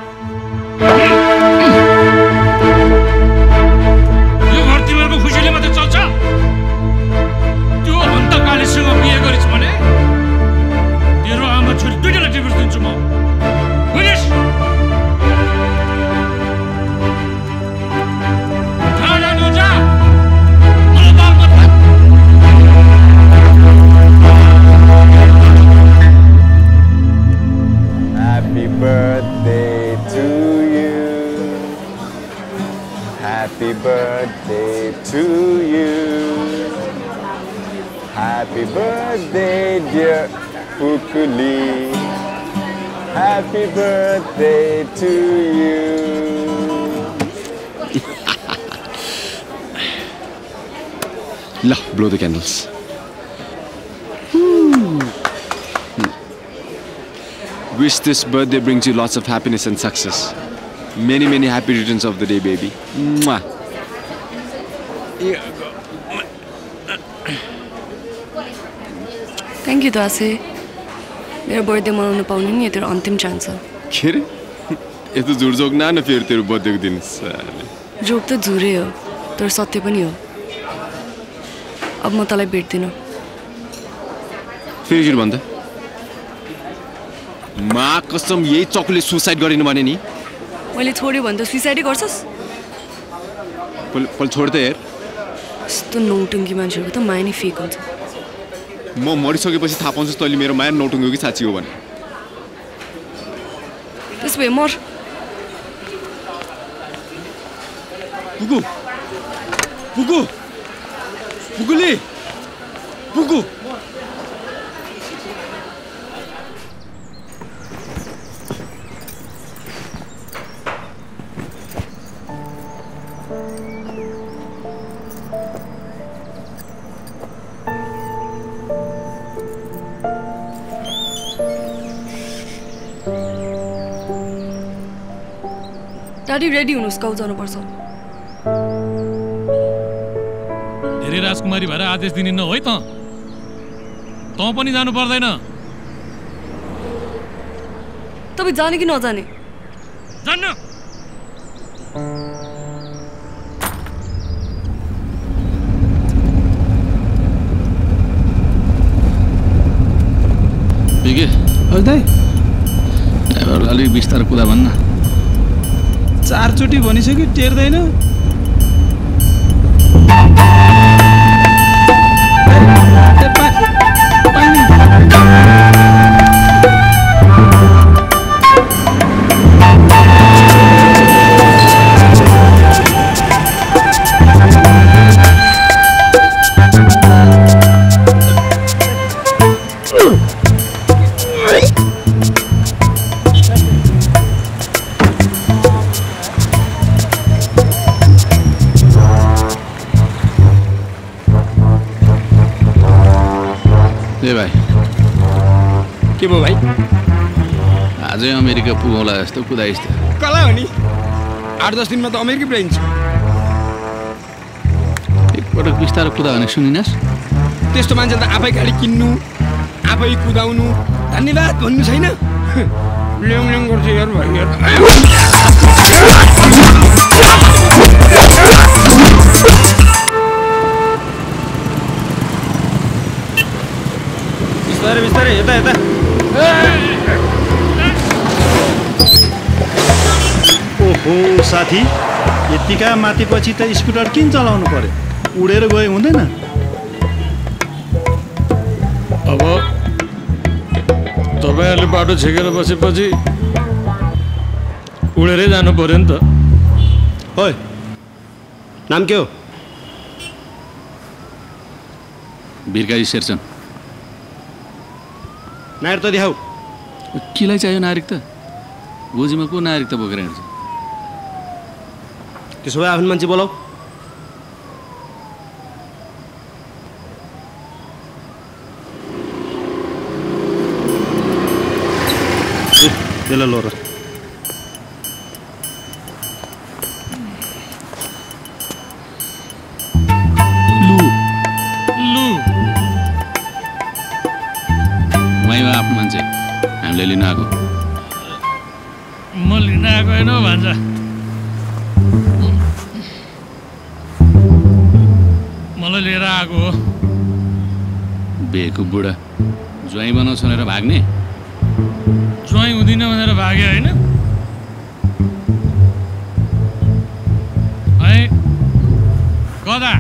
blow the candles. Wish this birthday brings you lots of happiness and success. Many, many happy returns of the day, baby. Mwah.
Thank you दासे मेरो बर्थडे मनाउनु पाउने नि तेरो अन्तिम चान्स हो
के अरे यस्तो झुरझोक ना न फेरि तेरो बर्थडेको दिन।
जोक त झुरै हो तर सत्य पनि हो अब म तँलाई भेट्दिनँ।
फेरि सुरु भन् त मा कसम यही चकुले सुसाइड गरिनु भने नि?
मैले छोड्यो भने त सुइसाइडै गर्छस्?
पहिले त हेर।
यस्तो नौटुङ्गी मान्छेहरूको त माया नै फेक हुन्छ।
म मरिसकेपछि थाहा पाउँछु तैँले मेरो माया नौटुङ्गो कि साँच्ची हो भने।
त्यसो भए मर।
पुगु पुगु पुगुली पुगु
डाडी रेडी हुनुहोस् गाउँ जानुपर्छ
राजकुमारी भएर आदेश दिनिन्न है त। तँ पनि जानु पर्दैन।
तपाईँ जाने कि नजाने?
जान्न।
अलिक बिस्तारो कुदा भन्न
चारचोटि भनिसक्यो टेर्दैन।
ए अमेरिका पुगौँला जस्तो कुदाइस्
कला हो नि। आठ दस दिनमा त अमेरिकै पुऱ्याइन्छ
एकपटक बिस्तारो कुदा भने सुनिनस्।
त्यस्तो मान्छे त आफै गाडी किन्नु आफै कुदाउनु धन्यवाद भन्नु छैन। ल्याङ ल्याङ गर्छ यार बिस्तारै बिस्तारै यता यता।
ओहो साथी यतिका माथिपछि त स्कुटर किन चलाउनु पर्यो? उडेर गए हुँदैन।
अब तपाईँहरूले बाटो छेकेर बसेपछि उडेरै जानु पर्यो नि त।
ओइ नाम के हो?
भिरकाजी शेरचन
नायर त देखाऊ
केलाई चाहियो नागरिक त गोजीमा को नागरिक त बोकेर हिँड्छ?
त्यसो भए आफ्नो मान्छे बोलाऊ ए, त्यसलाई
भाग्ने?
ज्वाइँ हुँदिन भनेर भाग्यो होइन? है कता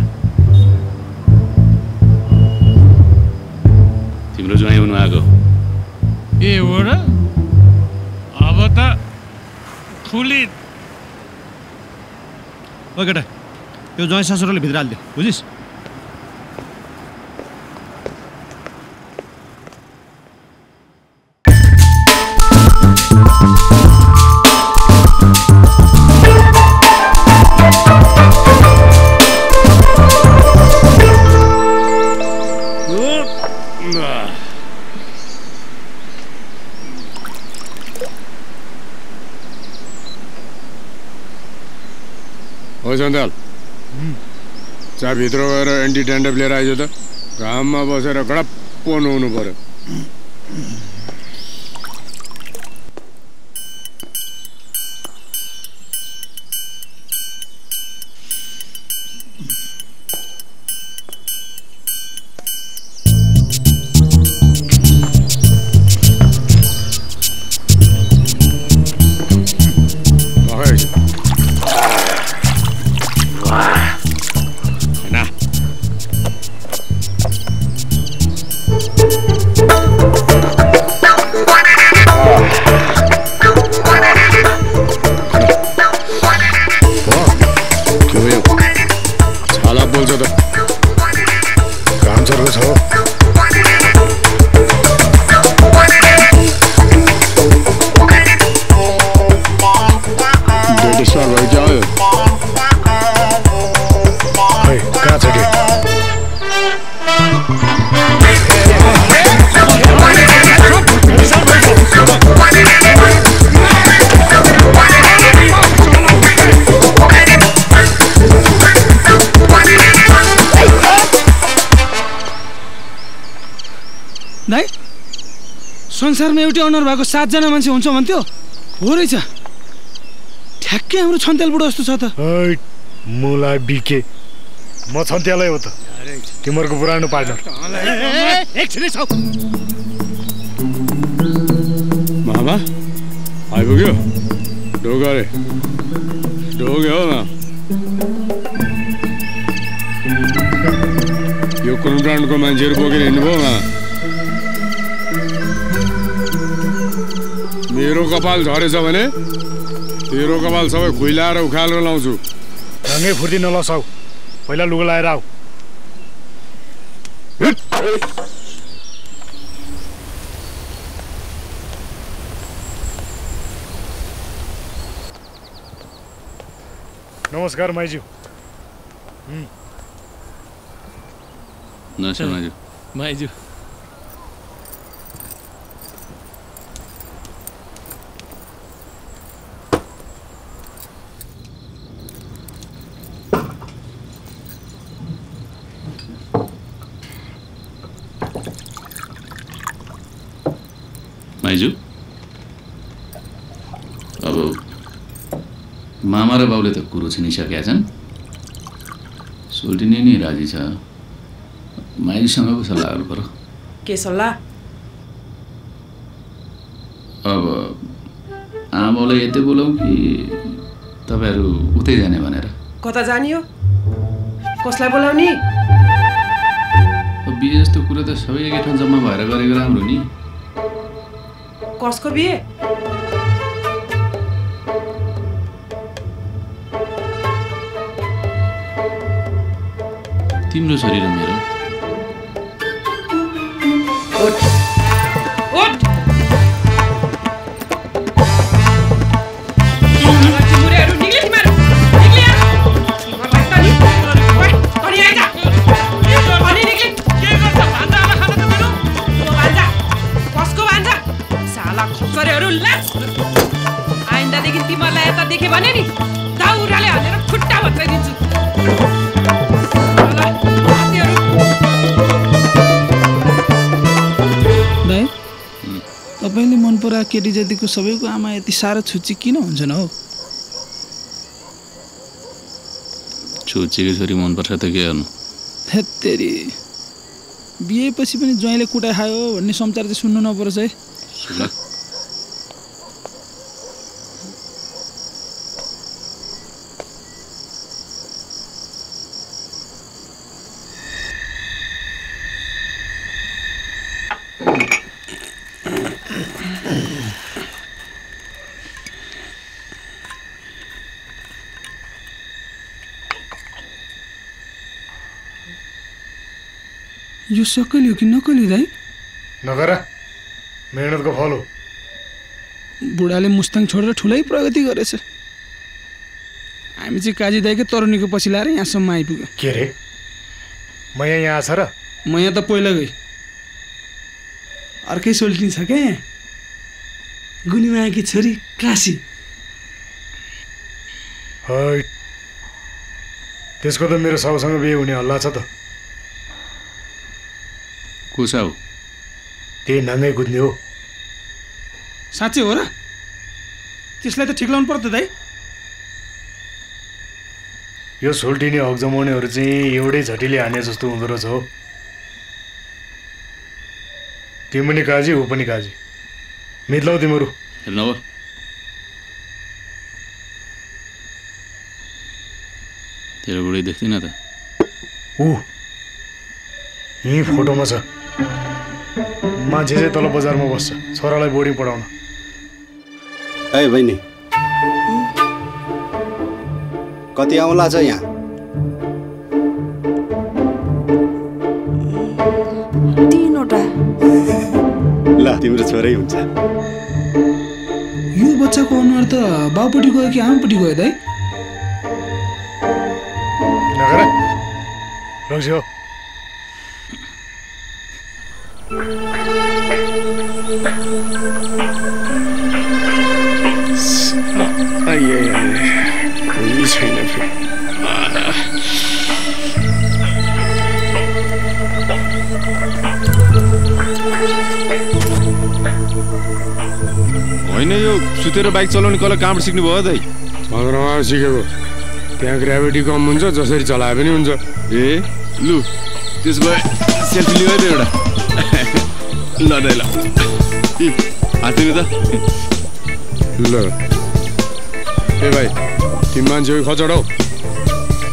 तिम्रो ज्वाइँ हुनु आएको
ए हो र? अब त खुली
ओ केटा यो ज्वाइँ ससुराले भित्र हालिदियो। बुझिस्?
चार भित्र गएर एन्टी ट्यान्डप लिएर आइज त घाममा बसेर गडप्प नुहाउनु पर्यो।
अनुहार भएको सातजना मान्छे हुन्छ भन्थ्यो। हो रहेछ। ठ्याक्कै हाम्रो छन्तेल बुढो जस्तो छ त।
हैट, मुलाई बिके। म छन्त्यालै हो त। तिमीहरूको पुरानो पार्टनर।
मामा आइपुग्यो? ढोग अरे ढोग्यो हौ न। यो कुन ब्रान्डको मान्छेहरू बोकेर हिँड्नुभयो मा मेरो कपाल झरेछ भने तेरो कपाल सबै खुइलाएर उखालेर लाउँछु।
रङ्गै फुर्ती नलसाउ। पहिला लुगा लाएर आऊ। नमस्कार माइज्यू।
नमस्कार माइजू
माइजू
माइजू अब मामा र बाउले त कुरो छिनिसकेका छन्। सोल्टिने नि राजी छ। माइजूसँग पो सल्लाह गर्नु पऱ्यो
के सल्लाह?
अब आमाबाउलाई यतै बोलाउँ कि तपाईँहरू उतै जाने भनेर?
कता जाने हो? कसलाई बोलाउने?
बिहे जस्तो कुरो त सबै एकै ठाउँ जम्मा भएर गरेको राम्रो नि।
कसको बिहे?
तिम्रो छोरी र मेरो
उठ
तपाईँले मन परा केटी जातिको सबैको आमा यति साह्रो छुच्ची किन हुन्छन् हौ?
छुच्चीको छोरी मनपर्छ त के गर्नु?
हेत्तेरी बिहेपछि पनि ज्वाइँले कुटाइ खायो भन्ने समाचार चाहिँ सुन्नु नपरोस् है। सक्कली हो कि नक्कली दाइ
नगर मेहनतको फल। हो
बुढाले मुस्ताङ छोडेर ठुलै प्रगति गरेछ। हामी चाहिँ काजी दाइकै तरुनीको पछि लाएर यहाँसम्म आइपुग्यो।
के रे? म यहाँ यहाँ छ र?
म यहाँ त पहिला गएँ। अर्कै सोल्टिनी छ क्या यहाँ। गुनिमायाकी छोरी काशी।
है त्यसको त मेरो साउसँग बिहे हुने हल्ला छ त।
कुसा हो।
त्यही नाङ्गै कुद्ने हो?
साँच्चै हो र? त्यसलाई त ठिक लाउनु पर्छ दाइ।
यो सोल्टिने हक जमाउनेहरू चाहिँ एउटै झटिले हाने जस्तो हुँदो रहेछ हो। तिमी पनि काजी ऊ पनि काजी। मिलाउ तिमीहरू।
हेर्नु अब तेरो बुढी देख्दिनँ त।
ऊ यहीँ फोटोमा छ। मान्छे चाहिँ तल बजारमा बस्छ। छोरालाई बोर्डिङ पढाउन।
है बहिनी। कति आउला छ यहाँ?
तिनवटा।
ल तिम्रो छोरै हुन्छ।
यो बच्चाको अनुहार त बाउपट्टि गयो कि आमापट्टि गयो दाइ?
नगर। रक्सी हो।
होइन यो सुतेर बाइक चलाउने कला कहाँबाट सिक्नु भयो दाइ?
चन्द्रमा सिकेको। त्यहाँ ग्राभिटी कम हुन्छ जसरी चलाए पनि हुन्छ।
ए लु त्यसो भए सेल्फी लियो है त एउटा। ल दाइ ल इ, हात दिनु त
ल ए भाइ तिमी मान्छे हो खचड हौ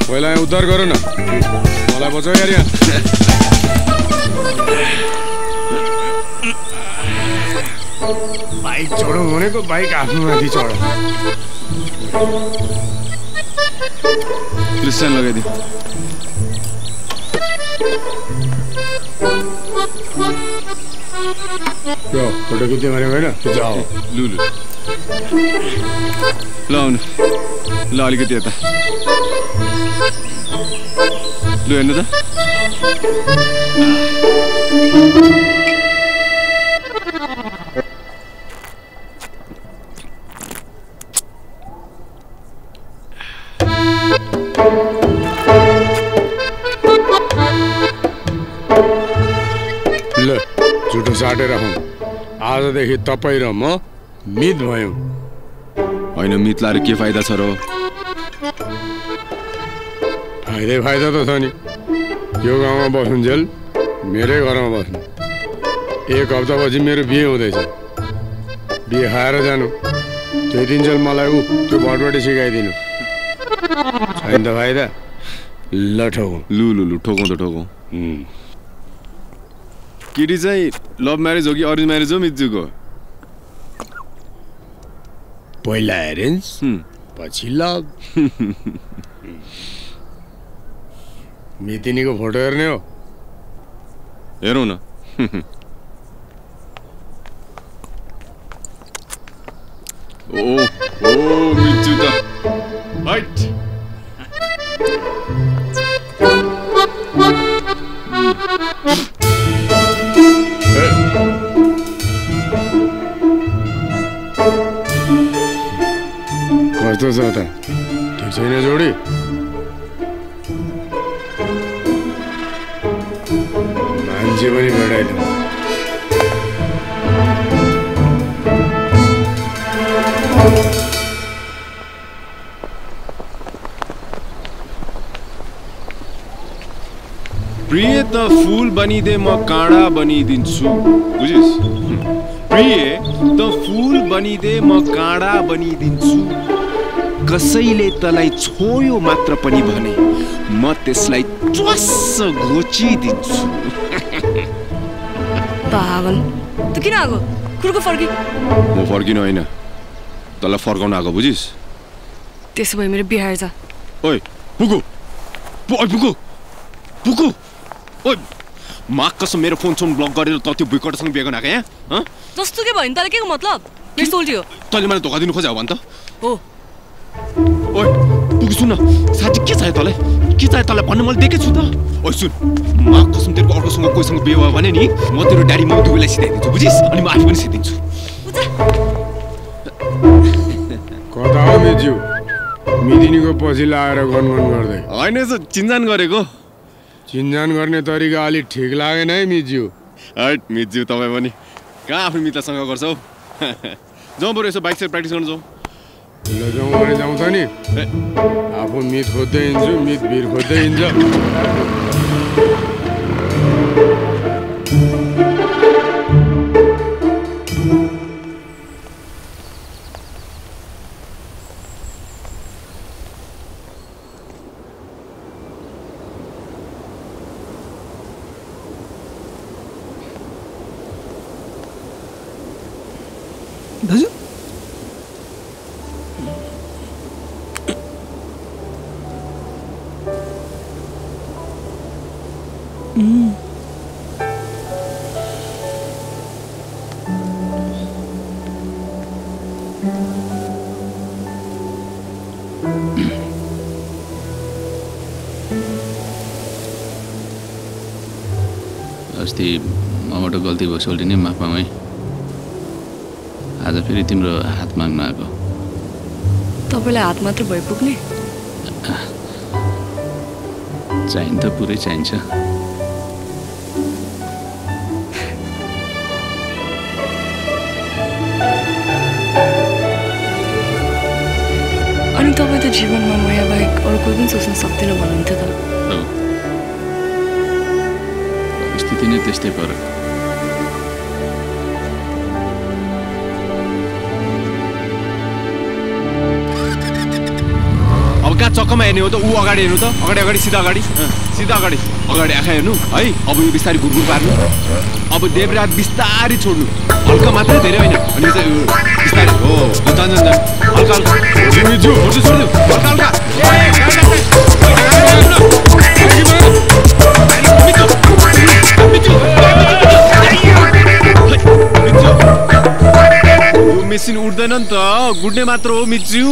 पहिला यहाँ उद्धार गर न मलाई बचाउ यार यहाँ बाइक चढौँ भनेको बाइक आफ्नो माथि चढ
क्रिस्चियन लगाइदियो
यो फोटो खिच्ने भनेको होइन त्यो जाऊ
लु लु ल आउनु ल अलिकति यता लु
साटेर हौँ। आजदेखि तपाईँ र म मित भयौँ।
होइन मित लाएर के फाइदा छ र?
फाइदै फाइदा त छ नि। यो गाउँमा बस्नुन्जेल मेरै घरमा बस्नु। एक हप्तापछि मेरो बिहे हुँदैछ। बिहे खाएर जानु। त्यही दिनजेल मलाई ऊ त्यो भटबटी सिकाइदिनु। छैन त फाइदा? ल ठोकौँ।
लु लु लु ठोकौँ त ठोकौँ। केटी चाहिँ लभ म्यारेज हो कि अरेन्ज म्यारेज हो मित्जुको
पहिला एरेन्ज पछि लभ मितिनीको फोटो हेर्ने हो
हेरौँ न ओ त
कस्तो छ त ठिक छैन जोडी। मान्छे पनि भेटाइदिउँ
प्रिय त फुल बनिदे म काँडा बनिदिन्छु बुझिस्? प्रिय त फुल बनिदे म काँडा बनिदिन्छु कसैले तँलाई छोयो मात्र पनि भने म त्यसलाई च्वास्स घोचिदिन्छु।
पागल। तँ किन आएको कुर्को फर्की।
म फर्किनु होइन। तँलाई फर्काउन आएको बुझिस्?
त्यसो भए मेरो बिहार छ
ओइ पुगु। पुगु। पुगु। ओइ मा कसम मेरो फोन सोन ब्लक गरेर त त्यो बुइकटसँग बिहे गर्न आएको यहाँ हँ?
जस्तो के भयो नि? तँलाई के को मतलब?
तैँले मलाई धोका दिनु खोज्यो भन् त
हो।
ओइ तँ कि सुन न साँच्ची के चाहियो तँलाई के चाहियो तँलाई भन्नु मैले दिएकै छु त। ओइ सुन मा कसम तेरो अर्कोसँग कोहीसँग बिहे भयो भने नि म तेरो ड्याडी म दुवैलाई सिधाइदिन्छु बुझिस्? अनि म आफै पनि सिधिन्छु
कता हो मिज्यू मिदिनीको पछि लाएर गनगन गर्दै।
होइन यसो चिन्जान गरेको।
चिन्जान गर्ने तरिका अलिक ठिक लागेन है मिज्यू
हट मिज्यू तपाईँ पनि कहाँ आफ्नो मित्रसँग गर्छौ? जाउँ बरु यसो बाइक साइड प्र्याक्टिस गर्नु जाउँ।
जाउँ भने जाउँ त नि। आफू मित खोज्दै हिँड्छु मित भिर खोज्दै हिँड्छ।
अस्ति मबाट गल्ती भयो सोल्टिने माफ पाऊँ है। आज फेरि तिम्रो हात माग्न आएको।
तपाईँलाई हात मात्र भइपुग्ने?
चाहिन्छ त पुरै चाहिन्छ।
अनि तपाईँ त जीवनमा माया बाहेक अरू कोही पनि सोच्न सक्दैन भन्नुहुन्थ्यो त
हो स्थिति नै त्यस्तै पऱ्यो
अब कहाँ चक्कमा हेर्ने हो त ऊ अगाडि हेर्नु त अगाडि अगाडि सिधा अगाडि सिधा अगाडि अगाडि आँखा हेर्नु है अब यो बिस्तारै घुरघुर पार्नु अब देवरात बिस्तारै छोड्नु हल्का मात्रै धेरै होइन अनि बिस्तारै हो हल्का हल्का मेसिन उड्दैन नि त गुड्ने मात्र हो मिच्यु।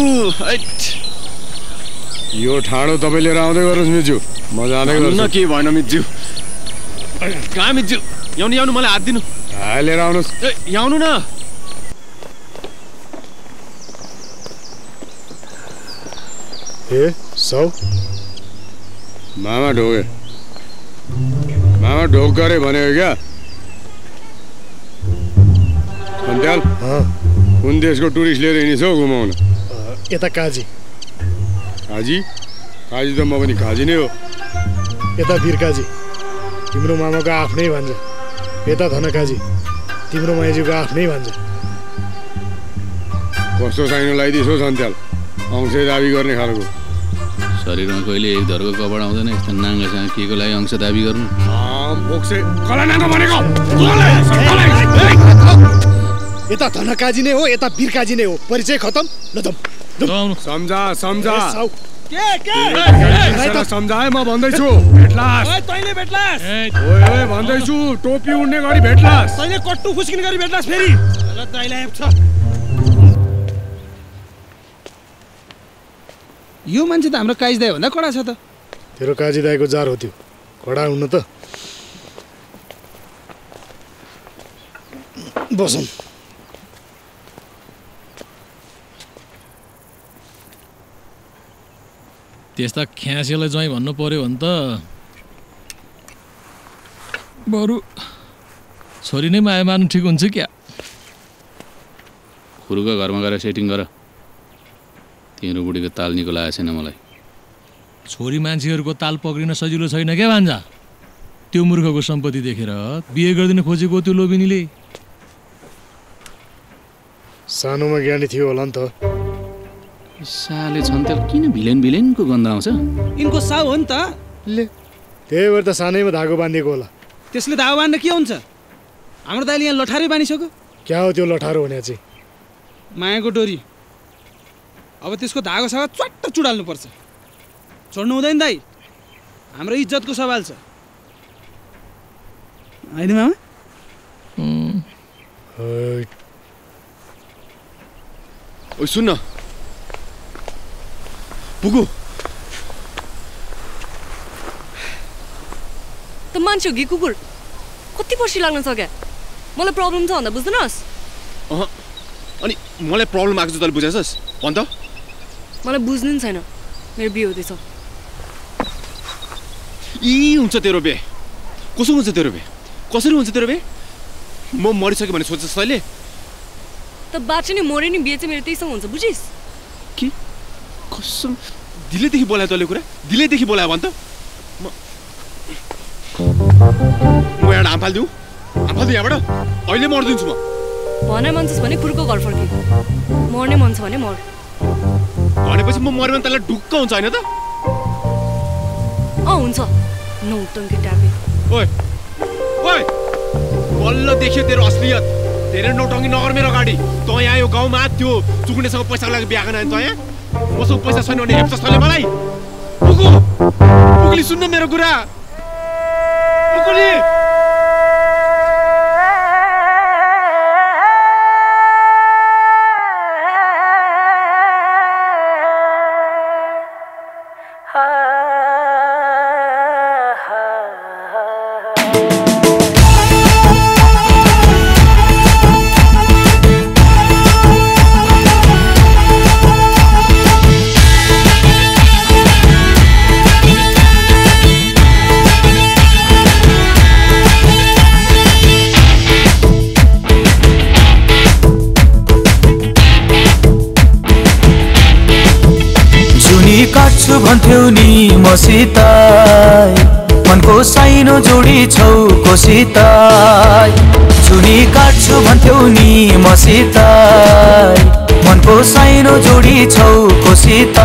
यो ठाडो तपाईँ लिएर आउँदै गर्नुहोस् मिज्यू म जाँदै गर्छु।
के भएन मिच्यु कहाँ मिच्यु याउनु याउनु मलाई हात दिनु।
हा, लिएर आउनुहोस्।
ए याउनु न।
ए सौ।
मामा ढोगे। मामा ढोक गरे भनेको क्या? अन्त्याल कुन देशको टुरिस्ट लिएर हिँडिस हौ घुमाउन
यता काजी।
काजी काजी त म पनि काजी नै हो
यता वीर काजी तिम्रो मामाको आफ्नै भन्छ यता धन काजी तिम्रो माइजूको आफ्नै भन्छ
कस्तो साइनो लगाइदिइस् हौ सन्त्याल अंशै दाबी गर्ने खालको
शरीरमा कहिले एक धरको कपड आउँदैन यस्तो नाङ्गासँग के को लागि अंश दाबी गर्नु
यता धन काजी नै हो यता वीर काजी नै हो परिचय खतम ल जाउँ
सम्झा सम्झा।
ए, साउ।
एकजना सम्झाए म भन्दैछु भेट्लास।
तैँले भेट्लास।
ओए ओए भन्दैछु टोपी उड्ने गरी भेट्लास।
तैँले कट्टु फुस्किने गरी भेट्लास फेरि। ल तैँलाई छ। यो मान्छे त हाम्रो काइज दाइ भन्दा कडा छ त।
तेरो काजी दाईको जार हो त्यो। कडा हुन त। बसौँ।
त्यस्ता ख्यासेलाई ज्वाइँ भन्नु पर्यो भने त बरु छोरी नै माया मार्नु ठिक हुन्छ क्या?
खुरुको घरमा गएर सेटिङ गर। तिम्रो बुढीको ताल निको लागेको छैन मलाई।
छोरी मान्छेहरूको ताल पक्रिन सजिलो छैन क्या भान्जा? त्यो मूर्खको सम्पत्ति देखेर बिहे गरिदिन खोजेको त्यो लोभिनीले।
सानोमा ज्ञानी थियो होला नि त।
साले छन् त्यहाँ किन भिलेन भिलेनको गन्ध आउँछ?
यिनको साउ हो नि त।
ले। त्यही भएर त सानैमा धागो बाँधिएको होला।
त्यसले धावा बाँड्न के हुन्छ? हाम्रो दाइले यहाँ लठारै बानिसक्यो
क्या हो त्यो लठारो हुने चाहिँ?
मायाको डोरी। अब त्यसको धागोसँग च्वाट्ट चुडाल्नुपर्छ। छोड्नु हुँदैन दाइ। हाम्रो इज्जतको सवाल छ। होइन मामा?
ओ सुन न पुगु।
त मान्छे हो कि कुकुर? कति पर्सि लाग्न सक्यो? मलाई प्रब्लम छ भन्दा बुझ्दैनस्?
अनि मलाई प्रब्लम आएको छ तैँले बुझाएछस् भन् त।
मलाई बुझ्नु नि छैन। मेरो बिहे हुँदैछ।
यी हुन्छ तेरो बे कसो हुन्छ तेरो बे कसरी हुन्छ तेरो बे म मरिसक्यो भने सोच्छस् तैँले।
त बाँच्यो नि मऱ्यो नि बिहे चाहिँ मेरो त्यहीसँग हुन्छ बुझिस्?
कसम। दिलेदेखि बोलायो तैँले कुरा? दिलेदेखि बोलायो भन् त। म म एउटा हाम फालिदिउँ। हाम फालिदिउँ यहाँबाट। अहिले मरिदिन्छु म।
भनाइ मान्छस् भने कुकुरको घर फर्के। मर्ने मन छ भने मर।
भनेपछि म मऱ्यो भने तँलाई ढुक्क हुन्छ होइन त।
अँ हुन्छ। नौटङ्के ट्यापे
ओए ओए बल्ल देखियो तेरो असलियत। धेरै नौटङ्गी नगर मेरो गाडी तँ यहाँ यो गाउँमा त्यो चुकुनेसँग पैसाको लागि बिहा गर्न तँ यहाँ। मसँग पैसा छैन भने हेप्छस् तैँले मलाई। पुगु पुगली सुन्न मेरो कुरा। पुगली
भन्थ्यौ नि मसित मनको साइनो जोडी छौ कोसित जुनी काट्छु भन्थ्यौ नि मसित मनको साइनो जोडी छौ कोसित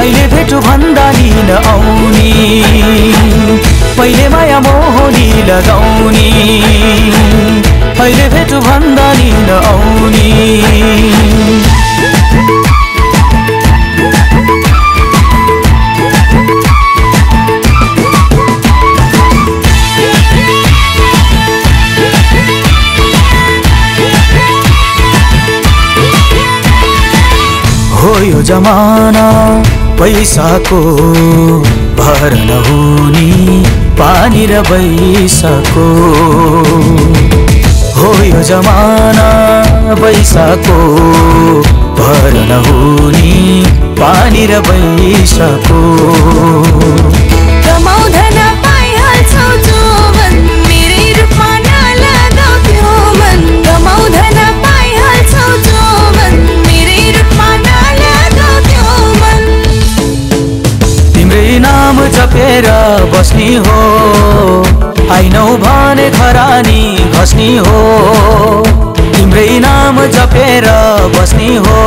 अहिले भेटु भन्दा लिन आउने पहिले माया मोहनी लगाउने अहिले भेटु भन्दा लिन आउने हो यो जमाना। पैसाको भर नहुने पानी र बैसाको हो यो जमाना पैसाको भर नहुने पानी र बैसाको जपेर बस्ने हो। आइनौ भने खरानी घस्ने हो। तिम्रै नाम जपेर बस्ने हो।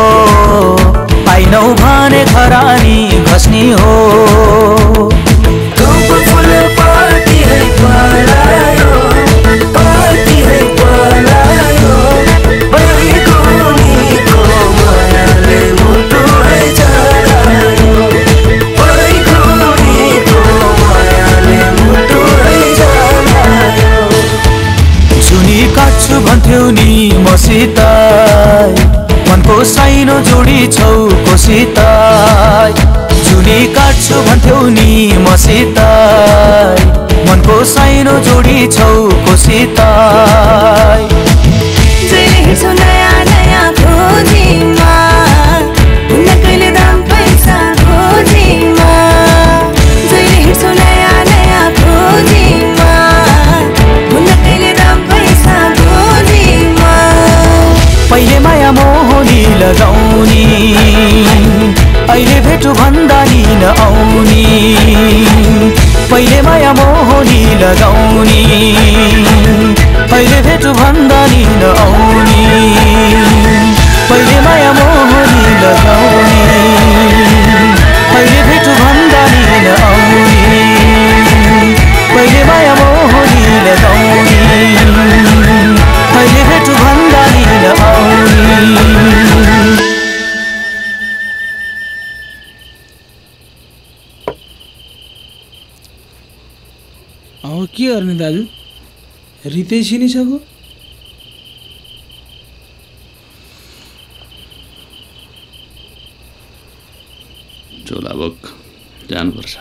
आइनौ भने खरानी घस्ने हो। साइनो जोडी छौ कोसित जुनी काट्छु भन्थ्यौ नि मसित मनको साइनो जोडी छौ कोसित
लगाउने अहिले भेटु भन्दा लिन आउने।
पहिले माया मोहनी लगाउने। पहिले भेटु भन्दा लिन आउने। पहिले माया मोहनी लगाउने। पहिले भेटु भन्दा लिन आउने। पहिले माया मोहनी लगाउने।
गर्ने दाजु? रितेश छिनिसक्यो
झोलाबोक जानुपर्छ।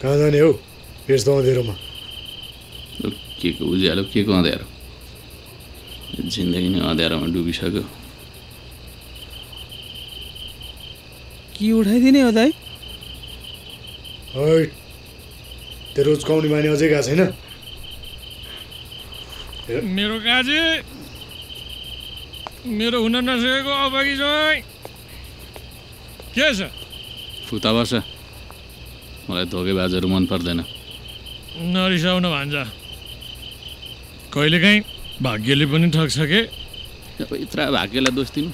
कहाँ जाने हौ? यस्तो अँधेरोमा।
के को उज्यालो के को अँध्यारो जिन्दगी नै अँध्यारोमा डुबिसक्यो।
के उठाइदिने हो दाइ
है तेरो उच्काउने बानी अझै गएको छैन।
मेरो काजी मेरो हुन नसकेको अभागी चाहिँ के छ?
फुता वर्ष मलाई धोकेबाजहरू मन पर्दैन।
नरिसाउन भान्जा। कहिलेकाहीँ भाग्यले पनि ठग्छ के
अब यत्र भाग्यलाई दोष दिनु।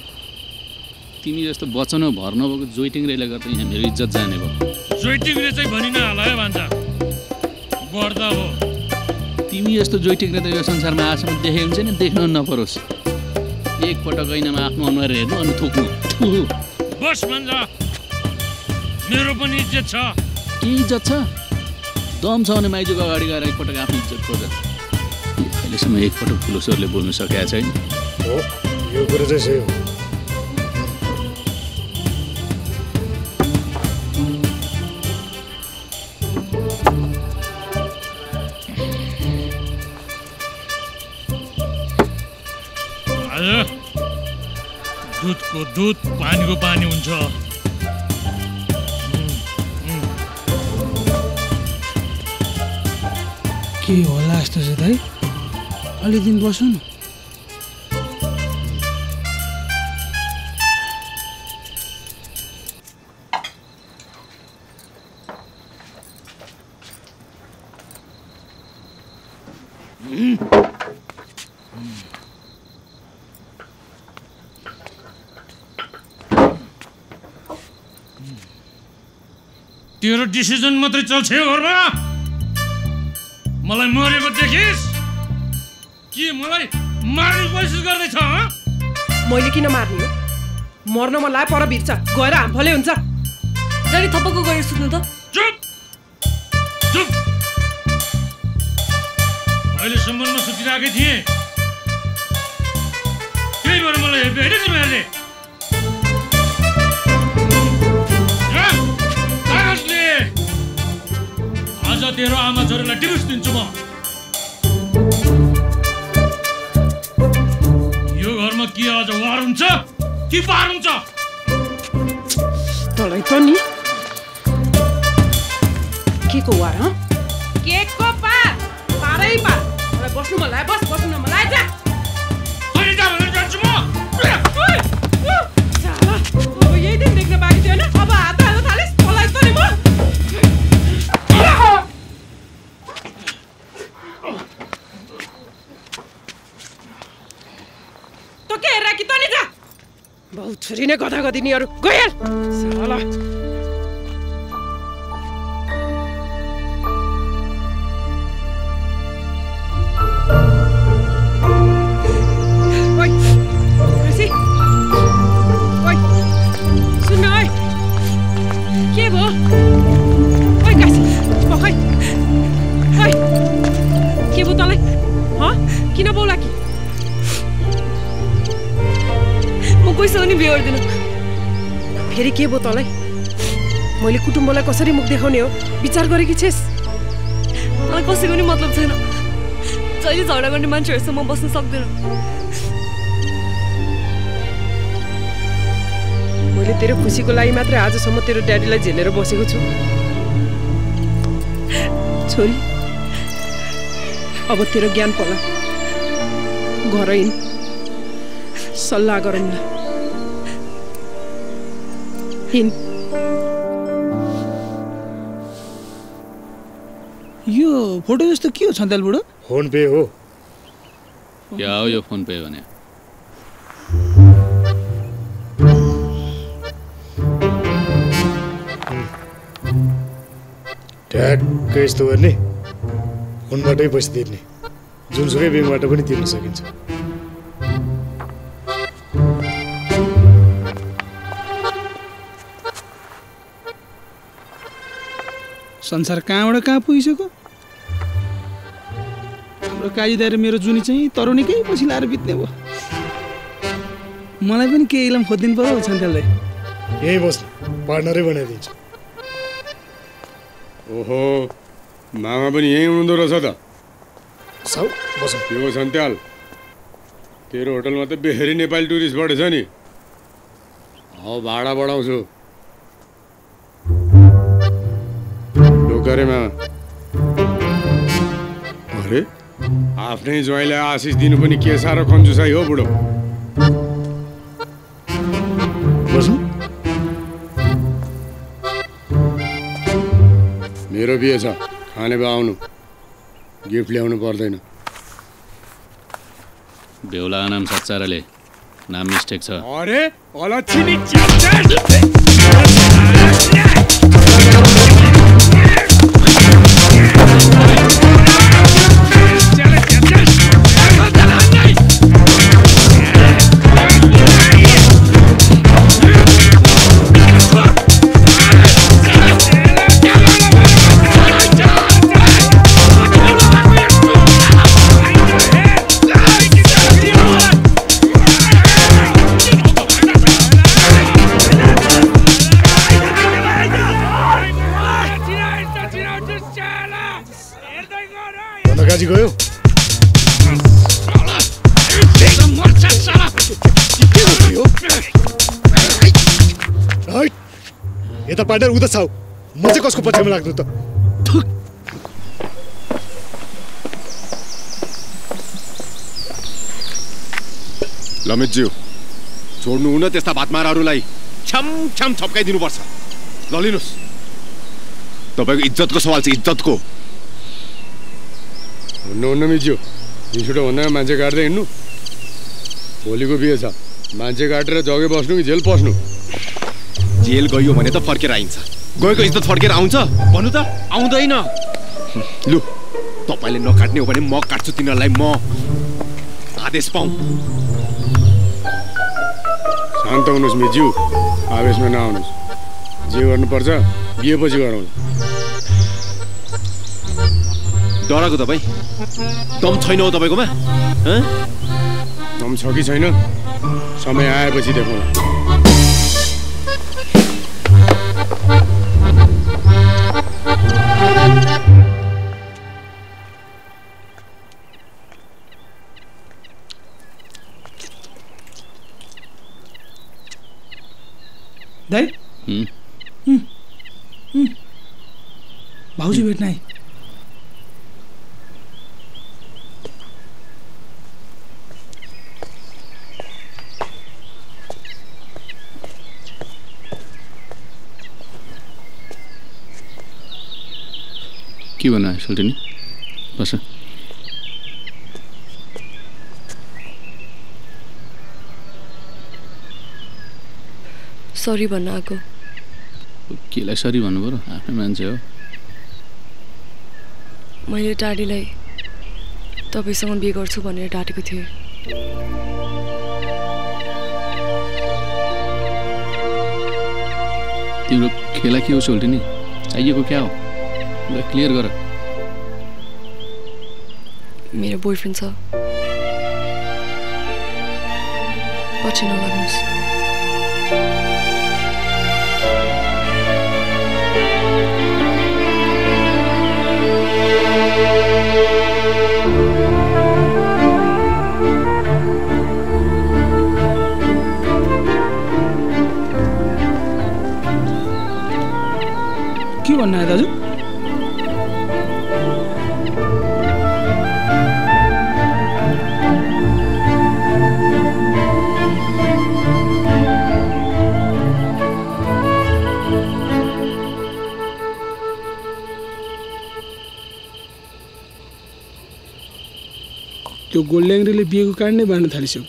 तिमी जस्तो वचनमा भर नभएको जोइटिङरेले गर्दा यहाँ मेरो इज्जत जाने भयो।
जोइटिङले चाहिँ भनि नहाल है भान्जा। हो।
तिमी जस्तो जोइटिङरे त यो संसारमा आजसम्म देखेको हुन्छ नि देख्न नपरोस्। एकपटक ऐनामा आफ्नो अनुहार हेर्नु अनि थुक्नु।
बस भान्जा मेरो पनि इज्जत छ।
के इज्जत छ? दम छ भने माइजूको अगाडि गएर एकपटक आफ्नो इज्जत खोज। अहिलेसम्म एकपटक ठुलो स्वरले बोल्नु सकेको छैन।
हो यो कुरो चाहिँ
दुधको दुध पानीको पानी हुन्छ।
के होला यस्तो छ दाइ अलि दिन बसौँ
डिसिजन मात्रै चल्छ यो घरमा? मलाई मरेको देखिस्? के मलाई मार्ने कोसिस गर्दैछ हँ?
मैले किन मार्ने? हो मर्न मन लाग्यो पर भिर्छ गएर हामफले हुन्छ।
डरी थप्पको गरेर सुत्नु त।
अहिलेसम्म म सुतिरहेकै थिएँ। त्यही भएर मलाई हेप्यो होइन तिमीहरूले आज तेरो आमा छोरीलाई डिभोर्स दिन्छु म। यो घरमा के आज वार हुन्छ? कि पार हुन्छ?
तँलाई त नि। के को वार हँ? के को पार? पारै पार। मलाई बस्नु लाग्यो बस बस्नु छोरी नै गधा गदिनीहरू गइहाल कुटुम्बलाई कसरी मुख देखाउने हो? विचार गरेकी छेस?
मलाई कसैको नि मतलब छैन। जहिले झगडा गर्ने मान्छेहरूसँग म बस्न सक्दिनँ।
मैले तेरो खुसीको लागि मात्रै आजसम्म तेरो ड्याडीलाई झेलेर बसेको छु। छोरी अब तेरो ज्ञान पला। घर हिँड सल्लाह गरौँ न हिँड।
फोटो जस्तो के हो छन्दाल बुढो
फोन पे हो।
क्या हो यो फोन पे भने?
ठ्याक्कै यस्तो गर्ने? फोनबाटै पैसा तिर्ने जुनसुकै ब्याङ्कबाट पनि तिर्न सकिन्छ।
संसार कहाँबाट कहाँ पुगिसक्यो? दाएर मेरो जुनी चाहिँ तरुणीकै पछि लाएर बित्ने भयो। मलाई पनि केही इलम खोजिदिनु पऱ्यो छन्तेललाई
यहीँ बस्नु पार्टनरै बनाइदिन्छ।
ओहो मामा पनि यहीँ हुनुहुँदो रहेछ त।
साउ बसौँ।
यो सन्त्याल तेरो होटलमा त बेहेरी नेपाली टुरिस्ट बढेछ नि। अब भाडा बढाउँछु। ढोका रे मामा अरे? आफ्नै ज्वाइँलाई आशिष दिनु पनि के साह्रो कन्जुसाइ हो बुढो।
बसौँ
मेरो बिहे छ खाने भयो आउनु। गिफ्ट ल्याउनु पर्दैन।
बेहुला नाम सच्चाराले नाम मिस्टेक छ।
अरे
काजी गयो। यता पार्टनर उता छाउ म चाहिँ कसको पछाइमा लाग्नु त
लमितज्यू छोड्नु हुन त्यस्ता भातमाराहरूलाई छ्याम छ्याम छप्काइदिनुपर्छ ल लिनुहोस् तपाईँको इज्जतको सवाल चाहिँ इज्जतको
हुन्न हुन्न मिज्यू रिसुटो भन्दा मान्छे काट्दै हिँड्नु। भोलिको बिहे छ। मान्छे काटेर जगे बस्नु कि जेल पस्नु?
जेल गयो भने त फर्केर आइन्छ। गएको इज्जत फर्केर आउँछ? भन्नु त आउँदैन। लु। तपाईँले नकाट्ने हो भने म काट्छु तिनीहरूलाई म आदेश पाउँ
शान्त हुनुहोस् मिज्यू। आवेशमा नआउनुहोस्। जे गर्नुपर्छ बिहेपछि गरौँ
डराएको तपाईँ? दम छैन हो तपाईँकोमा? हँ?
दम छ कि छैन? समय आएपछि देखौँला
दाइ
हुँ?
हुँ, हुँ। भाउजू भेट्न आए।
के भन्नु सोल्टिनी? बस।
सरी भन्न आएको।
केलाई सरी भन्नु पऱ्यो? आफ्नै मान्छे हो।
मैले टाढीलाई तपाईँसँग बिहे गर्छु भनेर डाँटेको थिएँ।
तिम्रो खेला के हो सोल्टिनी? चाहिएको क्या हो? क्लियर गर।
मेरो बोयफ्रेन्ड छ। पछि नलाग्नुहोस्।
के भन्नु आयो दाजु? त्यो गोल्याङ्ग्रेले बिहेको कार्ड नै बाँड्न थालिसक्यो।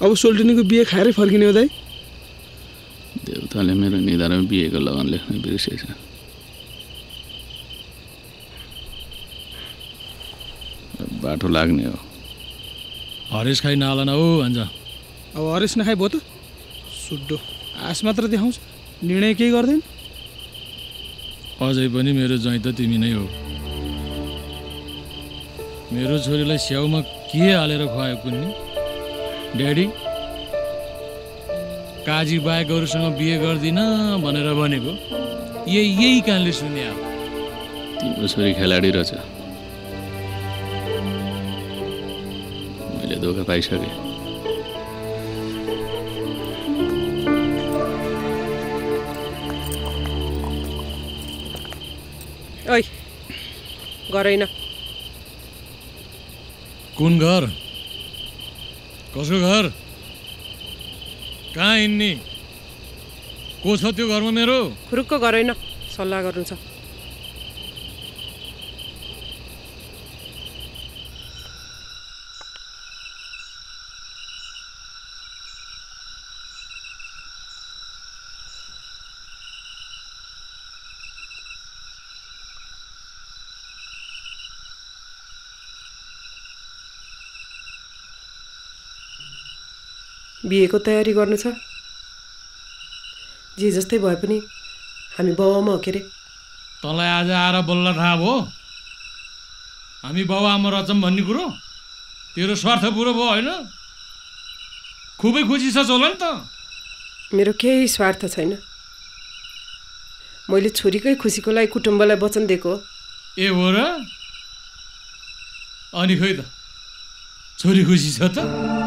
अब सोल्टिनीको बिहे खाएरै फर्किने हो दाइ।
देउताले मेरो निधारमा बिहेको लगन लेख्न बिर्सेछ। बाटो लाग्ने हो।
हरेस खाइ नहाल न हो भन्छ
अब हरेस नखाइ भयो त। सुड्डो आश मात्र देखाउँछ। निर्णय केही गर्दैन?
अझै पनि मेरो ज्वाइँ त तिमी नै हो। मेरो छोरीलाई स्याउमा के हालेर खुवायो कुन्नी? ड्याडी काजी बाहेक अरूसँग बिहे गर्दिन भनेर भनेको। यही यही कानले सुने
तिम्रो छोरी खेलाडी रहेछ। मैले धोका पाइसकेँ।
ओइ गरेन।
कुन घर? कसको घर? कहाँ हिँड्ने? को छ त्यो घरमा मेरो?
खुरुक्क गरेन सल्लाह गर्नु छ। बिहेको तयारी गर्नु छ। जे जस्तै भए पनि हामी बाउआमा हो के अरे
तँलाई आज आएर बल्ल थाहा भयो? हामी बाउ आमा रचम भन्ने कुरो? तेरो स्वार्थ पुरो भयो होइन? खुबै खुसी छ होला नि त।
मेरो केही स्वार्थ छैन। मैले छोरीकै खुसीको लागि कुटुम्बलाई वचन दिएको हो।
ए हो र? अनि खोइ त छोरी खुसी छ त?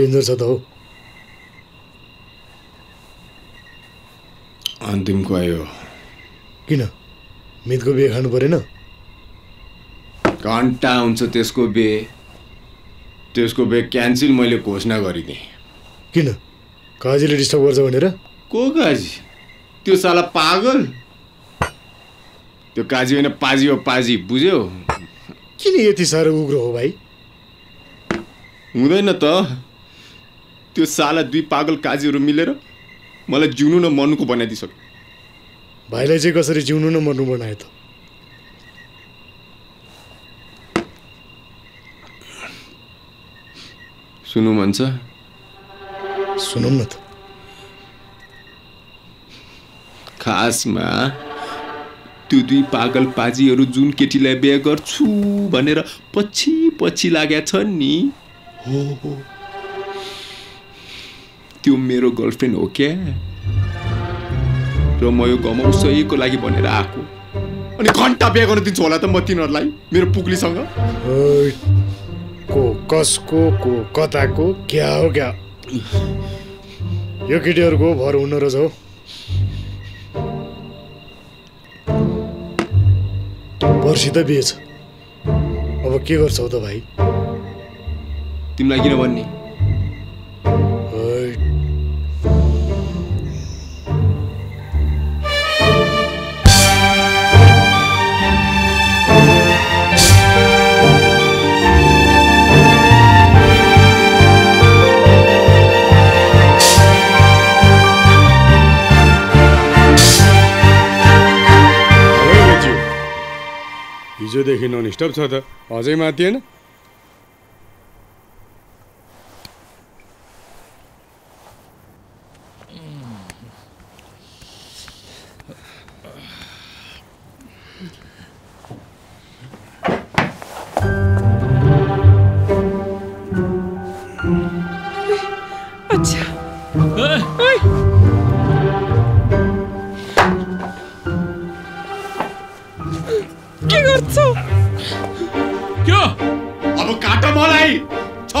डेन्जर छ त हौ
अन्तिमको आयो
किन मितको बिहे खानु परेन
घन्टा हुन्छ त्यसको बे त्यसको बे क्यान्सल मैले घोषणा गरिदिएँ
किन काजीले डिस्टर्ब गर्छ भनेर
को काजी त्यो साला पागल त्यो काजी होइन पाजी हो पाजी बुझ्यौ
किन यति साह्रो उग्रो हो भाइ
हुँदैन त त्यो साला दुई पागल काजीहरू मिलेर मलाई जिउनु न मर्नुको बनाइदिइसक्यो।
भाइलाई चाहिँ कसरी जिउनु न मर्नु बनायो त?
सुन्नु मन छ
सुनौँ न त।
खासमा त्यो दुई पागल पाजीहरू जुन केटीलाई बिहे गर्छु भनेर पछि पछि लागेका छन् नि। हो हो। त्यो मेरो गर्लफ्रेन्ड हो क्या? र म यो गाउँमा उसैको लागि भनेर आएको। अनि घन्टा बिहे गर्न दिन्छु होला त म तिनीहरूलाई मेरो पुग्लीसँग।
को कसको को कताको क्या हो क्या? यो केटीहरूको भर हुन रहेछ हौ। पर्सि त बिहे छ। अब के गर्छौ त भाइ?
तिमीलाई किन भन्ने? हिजोदेखि नन स्टप छ त अझै मातिएन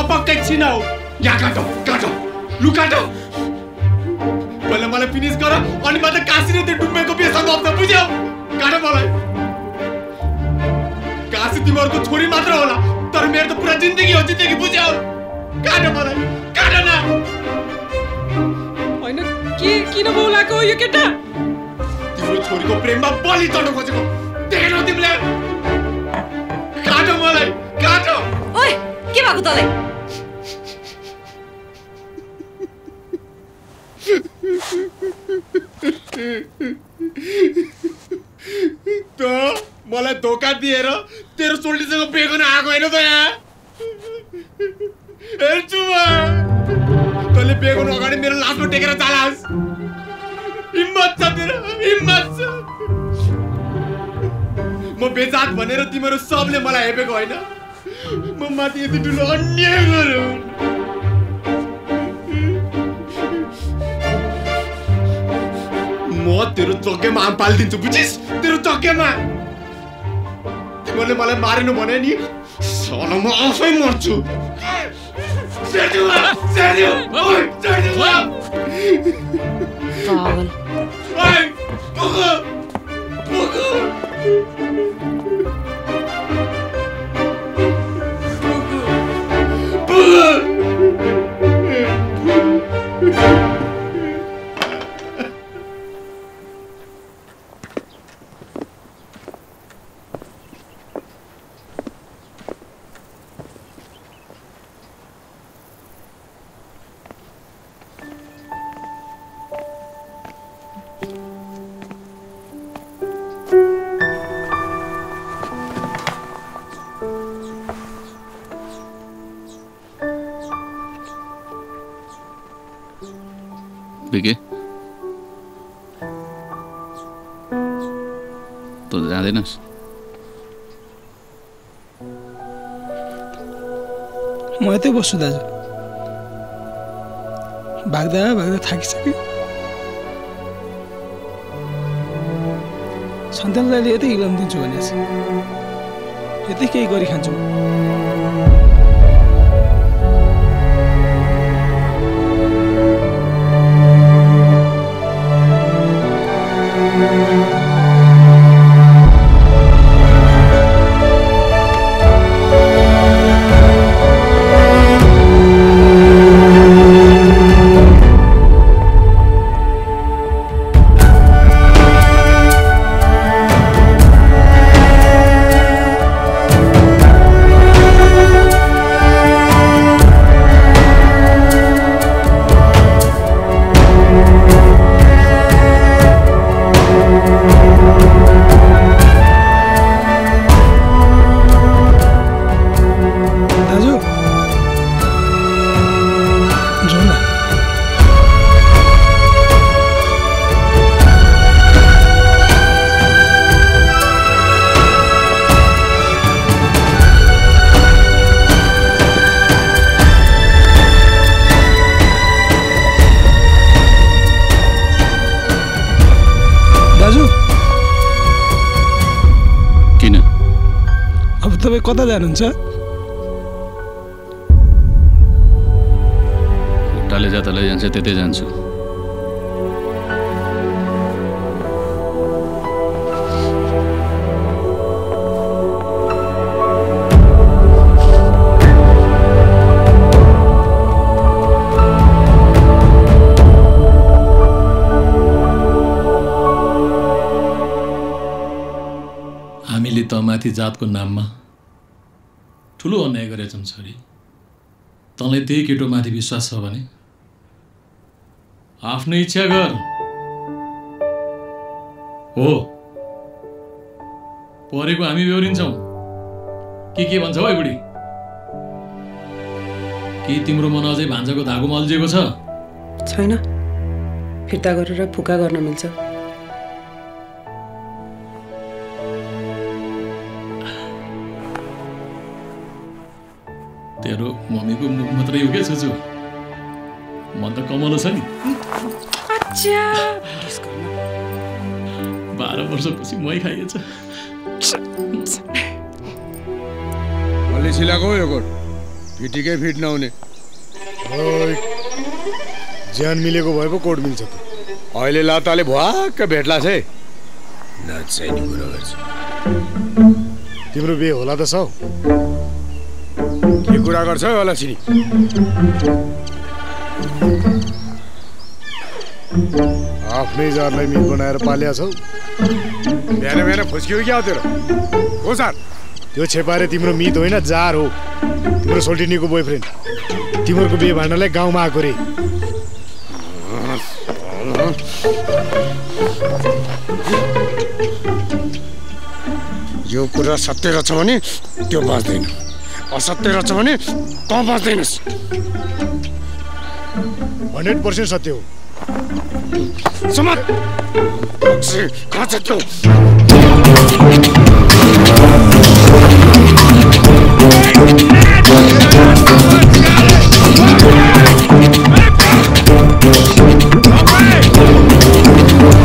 छपक्कै छिनाउ यहाँ काटो काटो लु काटो पहिला मलाई फिनिस गर अनि मात्र काशी र त्यो डुम्बेको बिहे समाप्त बुझ्यौ काटो मलाई काशी तिमीहरूको छोरी मात्र होला तर मेरो त पुरा जिन्दगी हो जिन्दगी बुझ्यौ काटो मलाई काटो न
होइन के किन बोलाएको यो केटा
तिम्रो छोरीको प्रेममा बलि चढ्नु खोजेको देखेनौ तिमीले काटो मलाई काटो
ओए के भएको तँलाई
त मलाई धोका दिएर तेरो सोल्टीसँग बिहे गर्न आएको होइन त यहाँ हेर्छु म तैँले बिहे गर्नु अगाडि मेरो लासमा टेकेर चालास हिम्मत छ तेरो हिम्मत छ म बेजात भनेर तिमीहरू सबले मलाई हेपेको होइन म माथि यति ठुलो अन्याय गरौँ म तेरो जग्गामा आम पालिदिन्छु बुझिस् तेरो जग्गामा तिमीहरूले मलाई मारेन भने नि साला म आफै मर्छु
बस्छु दाजु भाग्दा भाग्दा थाकिसकेँ सन्तान दाइले यतै इलाम दिन्छु भनेको छ यतै केही गरी खान्छु जानुहुन्छ?
खुट्टाले जता लैजान्छ त्यतै जान्छु।
हामीले त माथि जातको नाममा ठुलो अन्याय गरेछौँ छोरी। तँलाई त्यही केटोमाथि विश्वास छ भने? आफ्नो इच्छा गर। हो। परेको हामी बेहोरिन्छौँ। के के भन्छौ है बुढी के तिम्रो मन अझै भान्जाको धागोमा अल्झिएको
छैन। फिर्ता गरेर फुका गर्न मिल्छ।
फिट नहुने।
ओइ, ज्यान मिलेको भए पो कोट मिल्छ त।
अहिले लताले भ्वाक्क भेट्ला छे नचाहिने कुरो गर्छ।
तिम्रो बिहे होला त साउ
के कुरा गर्छ होला छिनी
आफ्नै जारलाई मित बनाएर पाल्या छौ।
बिहान बिहान फुस्कियो क्या हो तेरो हो सर।
त्यो छेपारे तिम्रो मित होइन जार हो। तिम्रो सोल्टिनीको बोयफ्रेन्ड। तिमीहरूको बिहे भाँड्नलाई गाउँमा आएको रे।
यो कुरा सत्य रहेछ भने त्यो बाँच्दैन। असत्य रहेछ भने त बाँच्दैनस्।
हन्ड्रेड पर्सेन्ट सत्य हो।
समात कहाँ छ त्यो
साला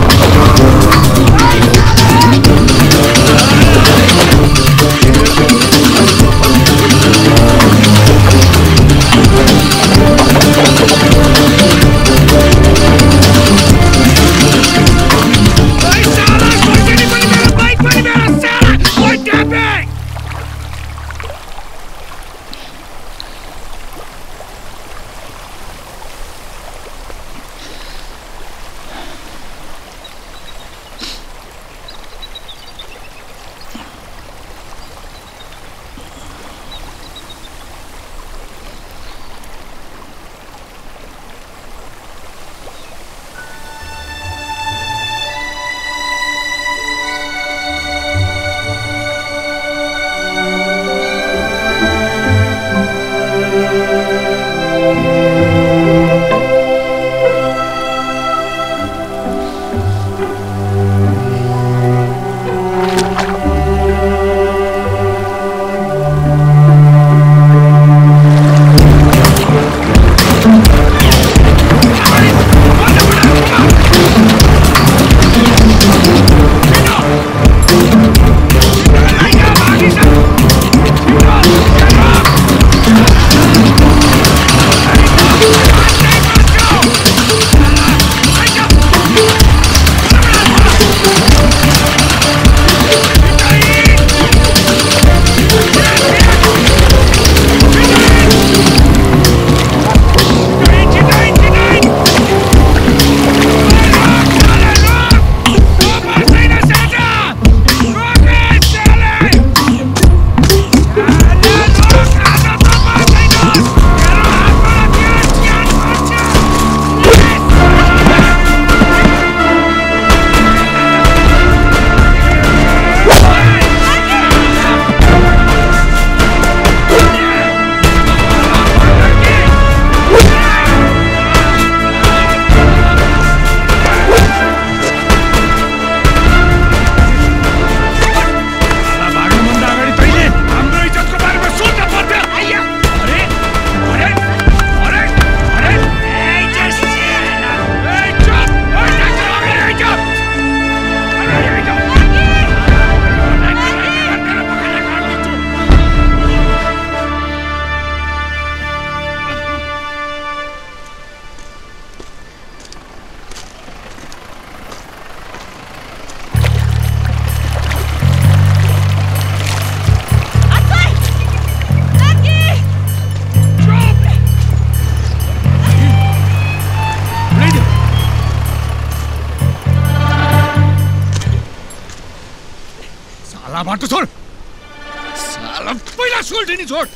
सोल्टिनी छोड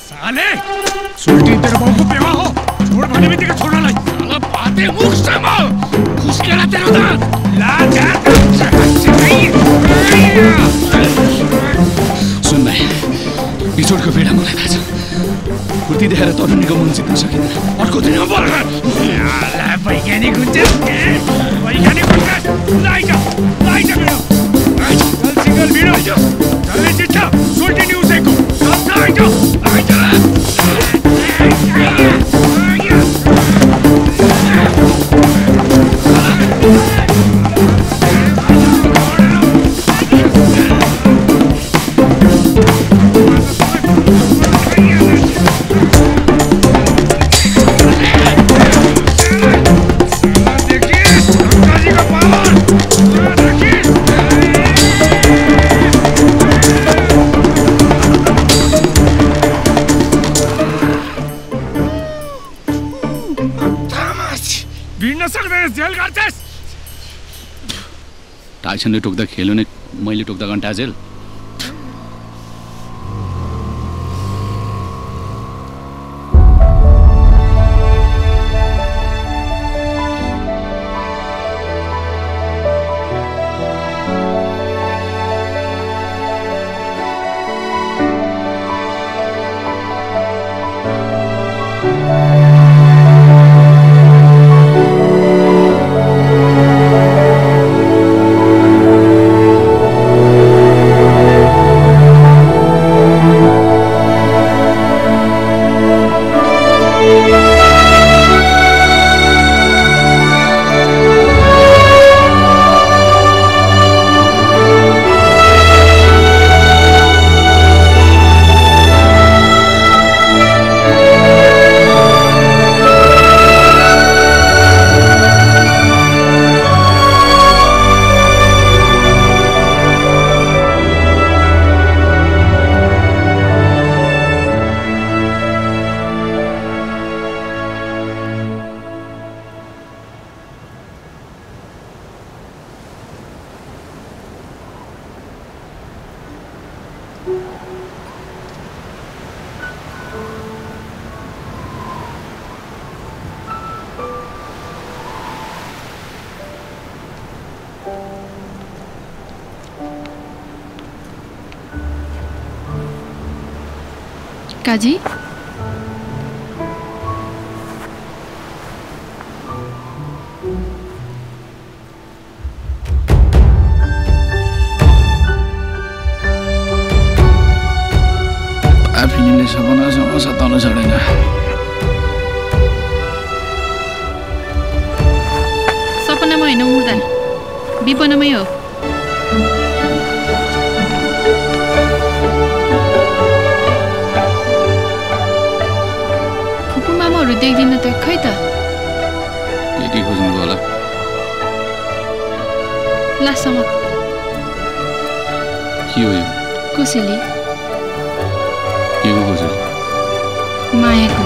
साले सोल्टिनी तेरो बाउको पेवा हो। छोड भन्ने बित्तिकै छोड्नलाई साला पाते मुख सम्हाल खुस्केला तेरो त लाजा
सुन भाइ बिछोडको पीडा मलाई थाहा छ फुर्ती देखाएर तरुणीको मन जित्न सकिँदैन अर्को दिन
बोल वैज्ञानिक हुन्छ वैज्ञानिक हुन्छ Sollte News echo!
सेक्सनले टोक्दा खेल्यो नै मैले टोक्दा घन्टा जेल
सताउनु छोडेन
सपनामा होइन मुर्दा विपनामै हो फुपु मामाहरू देख्दिनँ त खै त
केटी खोज्नुभयो होला
लासम्म
के हो यो
कसैले my